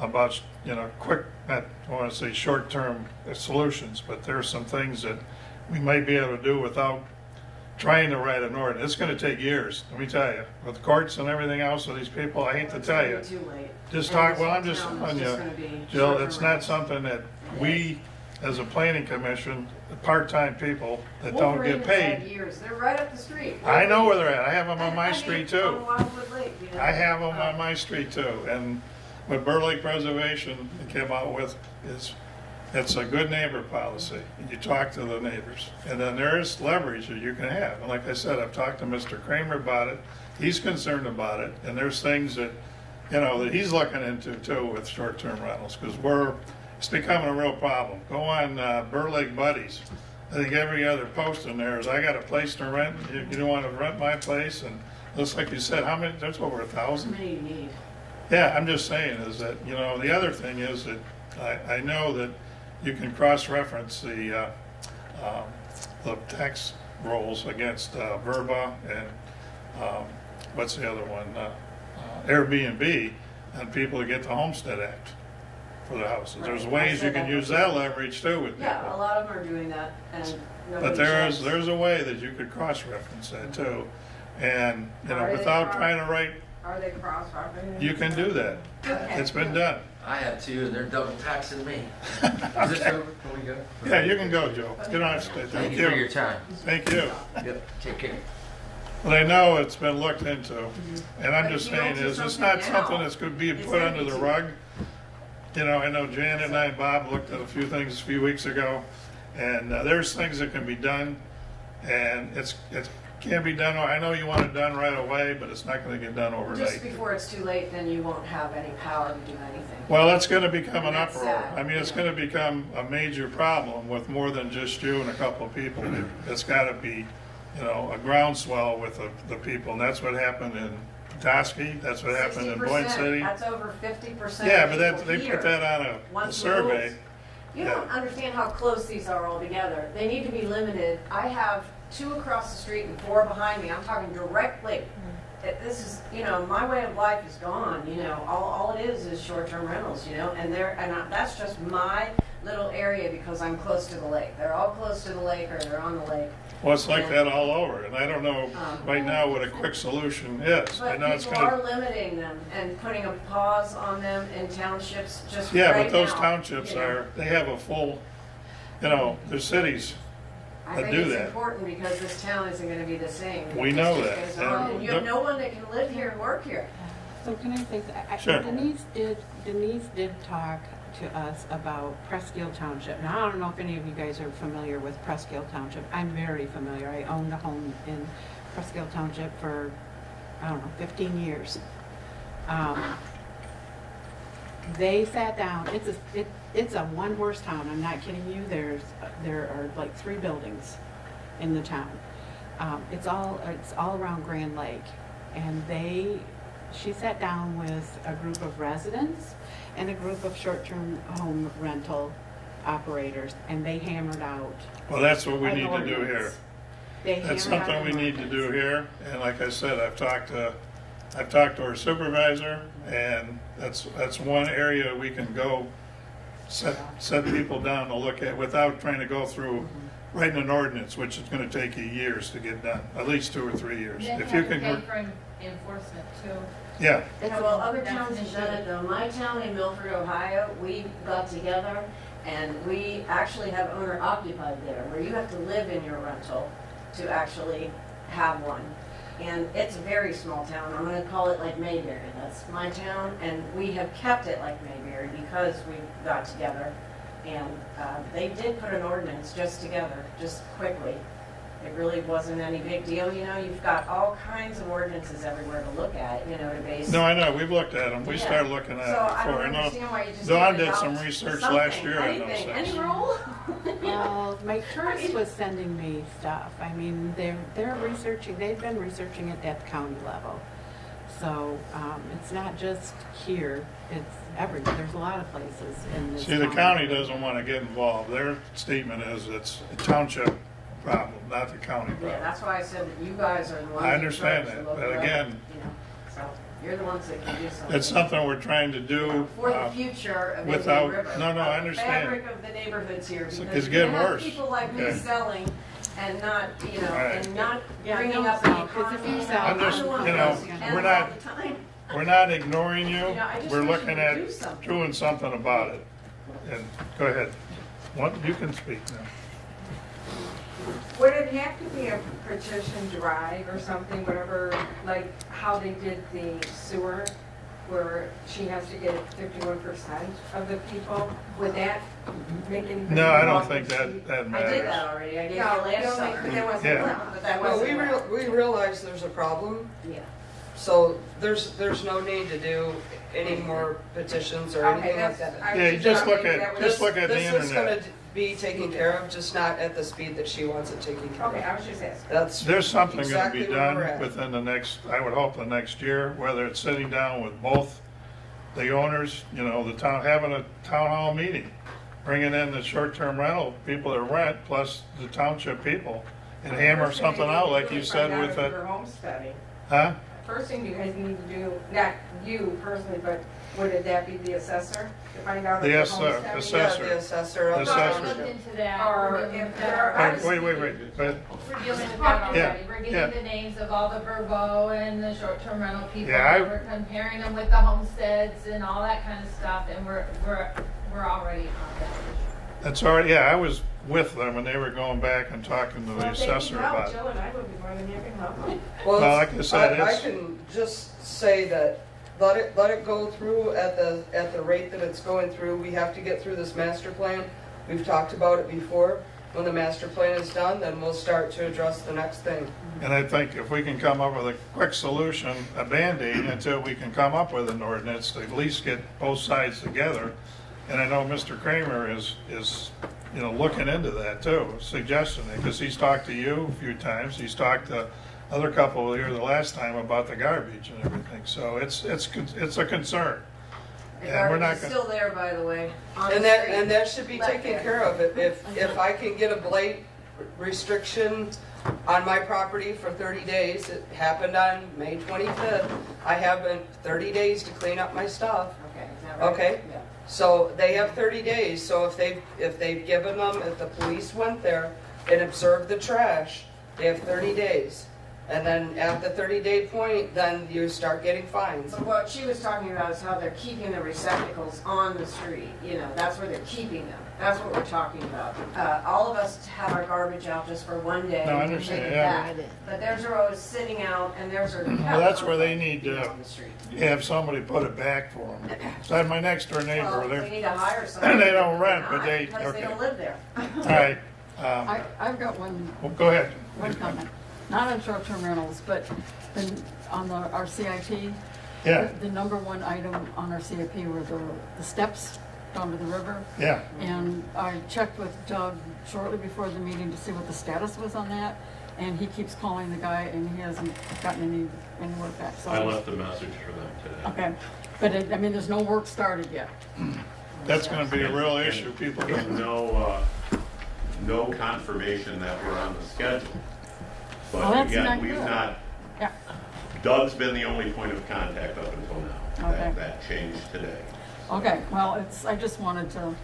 about, you know, quick, not, I want to say short-term solutions, but there are some things that we might be able to do without trying to write an ordinance. It's going to take years, let me tell you. With courts and everything else with these people, I hate to tell you. It's gonna be too late. Just talk, well, I'm just telling you, Jill, it's not something that we, as a planning commission, the part-time people that don't Wolverine get has had paid. years, they're right up the street. I know where they're at. I have them on And my I mean, street On too. Wildwood Lake, you know. I have them on Um, my street too. And what Burt Lake Preservation came out with is, it's a good neighbor policy. and You talk to the neighbors. And then there is leverage that you can have. And like I said, I've talked to Mr. Kramer about it. He's concerned about it. And there's things that, you know, that he's looking into too with short-term rentals. Because we're, it's becoming a real problem. Go on uh, Burt Lake Buddies. I think every other post in there is, I got a place to rent. You, you don't want to rent my place? And just like you said, how many, there's over a thousand? How many you need? Yeah, I'm just saying is that, you know, the other thing is that I, I know that you can cross-reference the, uh, um, the tax rolls against uh, VRBO and, um, what's the other one? Uh, uh, Airbnb and people to get the Homestead Act for the houses. There's Right, I ways you can use that leverage too with Yeah, a lot of them are doing that and But there is, checks. there's a way that you could cross-reference that too. Mm-hmm. And, you know, Are they without cross- trying to write, Are they cross-referencing? you can do that. Okay. It's been done. I have two, and they're double taxing me. [laughs] Is this over? Can we go? Yeah, you can go, Joe. You don't have to stay. Thank Thank you for your you. time. Thank you. Yep, take care. But I know it's been looked into, mm-hmm. and I'm But just if you don't saying do is, it's something not something now, that's gonna be it's put gonna under be the too- rug. You know, I know Janet and I, Bob looked at a few things a few weeks ago, and uh, there's things that can be done, and it's, it can be done, I know you want it done right away, but it's not gonna get done overnight. Just before it's too late, then you won't have any power to do anything. Well, it's gonna become an uproar. sad. I mean, it's gonna become a major problem with more than just you and a couple of people. It's gotta be, you know, a groundswell with the, the people, and that's what happened in Petoskey, that's what happened in Boyne 60%, City. That's over fifty percent Yeah, but that, they put that on a- a Once the survey. rules- You Yeah. don't understand how close these are all together. They need to be limited. I have two across the street and four behind me. I'm talking directly. It- mm. This is, you know, my way of life is gone, you know, all, all it is is short-term rentals, you know, and they're, and I- that's just my little area because I'm close to the lake. They're all close to the lake or they're on the lake. Well, it's like that all over, and I don't know um, right now what a quick solution is. I But know it's people are gonna, limiting them and putting a pause on them in townships just yeah, right but those now, townships you know. are, they have a full, you know, their cities I that think do it's that. important because this town isn't gonna be the same. We It know just that, goes and you have no one that can live here and work here. So can I say, I- I- Sure. Denise did, Denise did talk to us about Presque Isle Township. Now, I don't know if any of you guys are familiar with Presque Isle Township. I'm very familiar. I owned a home in Presque Isle Township for, I don't know, 15 years. Um, They sat down, it's a, it, it's a one-horse town, I'm not kidding you. There's, there are like three buildings in the town. Um, It's all, it's all around Grand Lake. And they, she sat down with a group of residents and a group of short-term home rental operators, and they hammered out. Well, that's what we an need to do ordinance. here. They That's hammered out something we an need to do ordinance. here, and like I said, I've talked to, I've talked to our supervisor, and that's, that's one area we can go set, set people down to look at without trying to go through mm-hmm. writing an ordinance, which is gonna take you years to get done, at least two or three years. Then If you have to can, pay for en- enforcement too. Yeah, well, other towns have done it though. My town in Milford, Ohio, we got together and we actually have owner occupied there, where you have to live in your rental to actually have one. And it's a very small town. I'm gonna call it like Mayberry. That's my town and we have kept it like Mayberry because we got together. And, uh, they did put an ordinance just together, just quickly. It really wasn't any big deal, you know, you've got all kinds of ordinances everywhere to look at, you know, to base. no, I know, we've looked at them, we Yeah. started looking at So it I before, don't I know. understand why you just. Dawn can't did adopt some research last year on those anything, things. Any rule? Well, [laughs] Mike Turris was sending me stuff. I mean, they're, they're researching, they've been researching it at the county level. So, um, it's not just here, it's everywhere. There's a lot of places in this See, the county doesn't wanna get involved, their statement is it's a township problem, not the county problem. Yeah, that's why I said that you guys are the ones. I understand that, but it up, again- You know, so you're the ones that can do something. It's something we're trying to do. For the uh, future of without- Indian River. no, no, I of the understand. Fabric of the neighborhoods here, It's- because it's you're getting have worse. people like me selling and not, you know, Right. and not Yeah, bringing up the sell, 'cause economy. I'm just, you know, we're not- all the time. We're not ignoring you, You know, we're looking at do something. doing something about it. And, go ahead. What, you can speak now. Would it have to be a petition drive or something, whatever, like how they did the sewer, where she has to get fifty-one percent of the people? Would that make any? No, I don't think that, that I did that matters. already, I gave you No, last no, summer. that wasn't Yeah. allowed. But that Well, we wasn't real, allowed. we realize there's a problem, Yeah. so there's, there's no need to do any more petitions or Okay, anything like that's. that. I Yeah, was just look wondering at- if that was- just look at the This is gonna internet. Be taken care of, just not at the speed that she wants it taken care Okay, of. I was just asking. That's, There's something gonna Exactly be where done we're at. within the next, I would hope the next year, whether it's sitting down with both the owners, you know, the town, having a town hall meeting, bringing in the short-term rental people that rent, plus the township people, and hammer First thing something out, like do you is said find out with if that, you're homesteading. huh? First thing you guys need to do, not you personally, but would that be the assessor to find out? if The ass- uh, assessor. yeah, the assessor The the assessor. already looked into that. Or We're dealing if there that. are- Wait, wait, wait, wait, but, We're dealing with that Yeah, already. We're yeah. getting the names of all the VRBO and the short-term rental people. Yeah, I- and We're comparing them with the homesteads and all that kind of stuff, and we're, we're, we're already on that that's already, yeah, I was with them when they were going back and talking to the Well, if they assessor help, about it. Jill and I would be more than happy to help them. Well, Well, like I said, I, I it's- can just say that, let it, let it go through at the, at the rate that it's going through. We have to get through this master plan. We've talked about it before. When the master plan is done, then we'll start to address the next thing. And I think if we can come up with a quick solution, a Band-Aid, until we can come up with an ordinance to at least get both sides together. And I know Mr. Kramer is, is, you know, looking into that too, suggesting it, because he's talked to you a few times, he's talked to other couple here the last time about the garbage and everything, so it's, it's, it's a concern. The And we're garbage not is gonna- still there, by the way, on the And that, street. and that should be Left taken there. care of. If, if, if I can get a blight restriction on my property for thirty days, it happened on May twenty-fifth. I have been thirty days to clean up my stuff. Okay, right? Okay. Yeah. So they have thirty days, so if they've, if they've given them, if the police went there and observed the trash, they have thirty days. And then at the thirty day point, then you start getting fines. So what she was talking about is how they're keeping the receptacles on the street, you know, that's where they're keeping them. That's what we're talking about. Uh, all of us have our garbage out just for one day. No, I and take understand, it yeah. back. But theirs are always sitting out and theirs are. Well, that's where they need to On the have somebody put it back for them. So I had my next door neighbor, Well, they're, need to hire [laughs] somebody. They don't rent, but they- Because they don't live there. all right, um, I, I've got one, well, go ahead. one comment, not on short-term rentals, but in- on the, our CIP. Yeah, The number one item on our CIP were the, the steps down to the river. yeah. And I checked with Doug shortly before the meeting to see what the status was on that. and he keeps calling the guy and he hasn't gotten any, any word back, so. I left a message for them today. Okay, but it, I mean, there's no work started yet. That's gonna be a real issue, people don't No, uh, no confirmation that we're on the schedule. Well, But that's again, not we've good. not, Yeah, Doug's been the only point of contact up until now. Okay. That, that changed today. okay, well, it's, I just wanted to,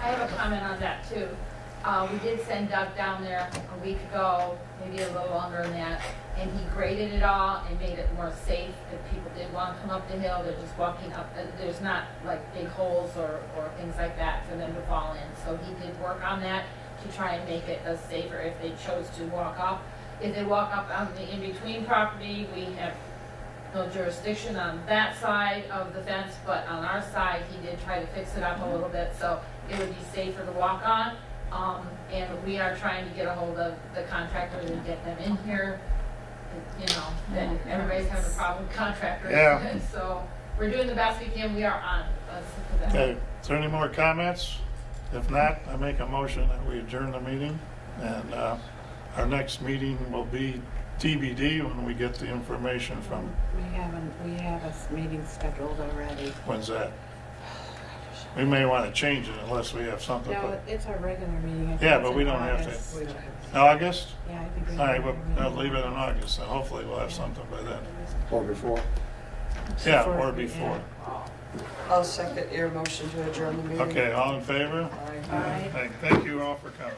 I have a comment on that too. Uh, we did send Doug down there a week ago, maybe a little longer than that, and he graded it all and made it more safe if people did want to come up the hill, they're just walking up, uh, there's not like big holes or, or things like that for them to fall in. So he did work on that to try and make it as safer if they chose to walk up. If they walk up on the in-between property, we have no jurisdiction on that side of the fence, but on our side, he did try to fix it up a little bit, so it would be safer to walk on. Um, and we are trying to get a hold of the contractor and get them in here. You know, that everybody's having a problem with contractors. Yeah. [laughs] So we're doing the best we can, we are on, let's put that. Okay, is there any more comments? If not, I make a motion that we adjourn the meeting. And uh, our next meeting will be TBD when we get the information from, We haven't, we have a s- meeting scheduled already. when's that? We may want to change it unless we have something. No, but- it's our regular meeting. I think Yeah, it's but we in don't have to- August. We don't have August? Yeah, I think we. All right, have well, our I'll meeting. leave it in August, and hopefully we'll have something by then. Or before. Yeah, Before- or before. I'll second your motion to adjourn the meeting. Okay, all in favor? Aye. Aye. Thank- Thank you all for coming.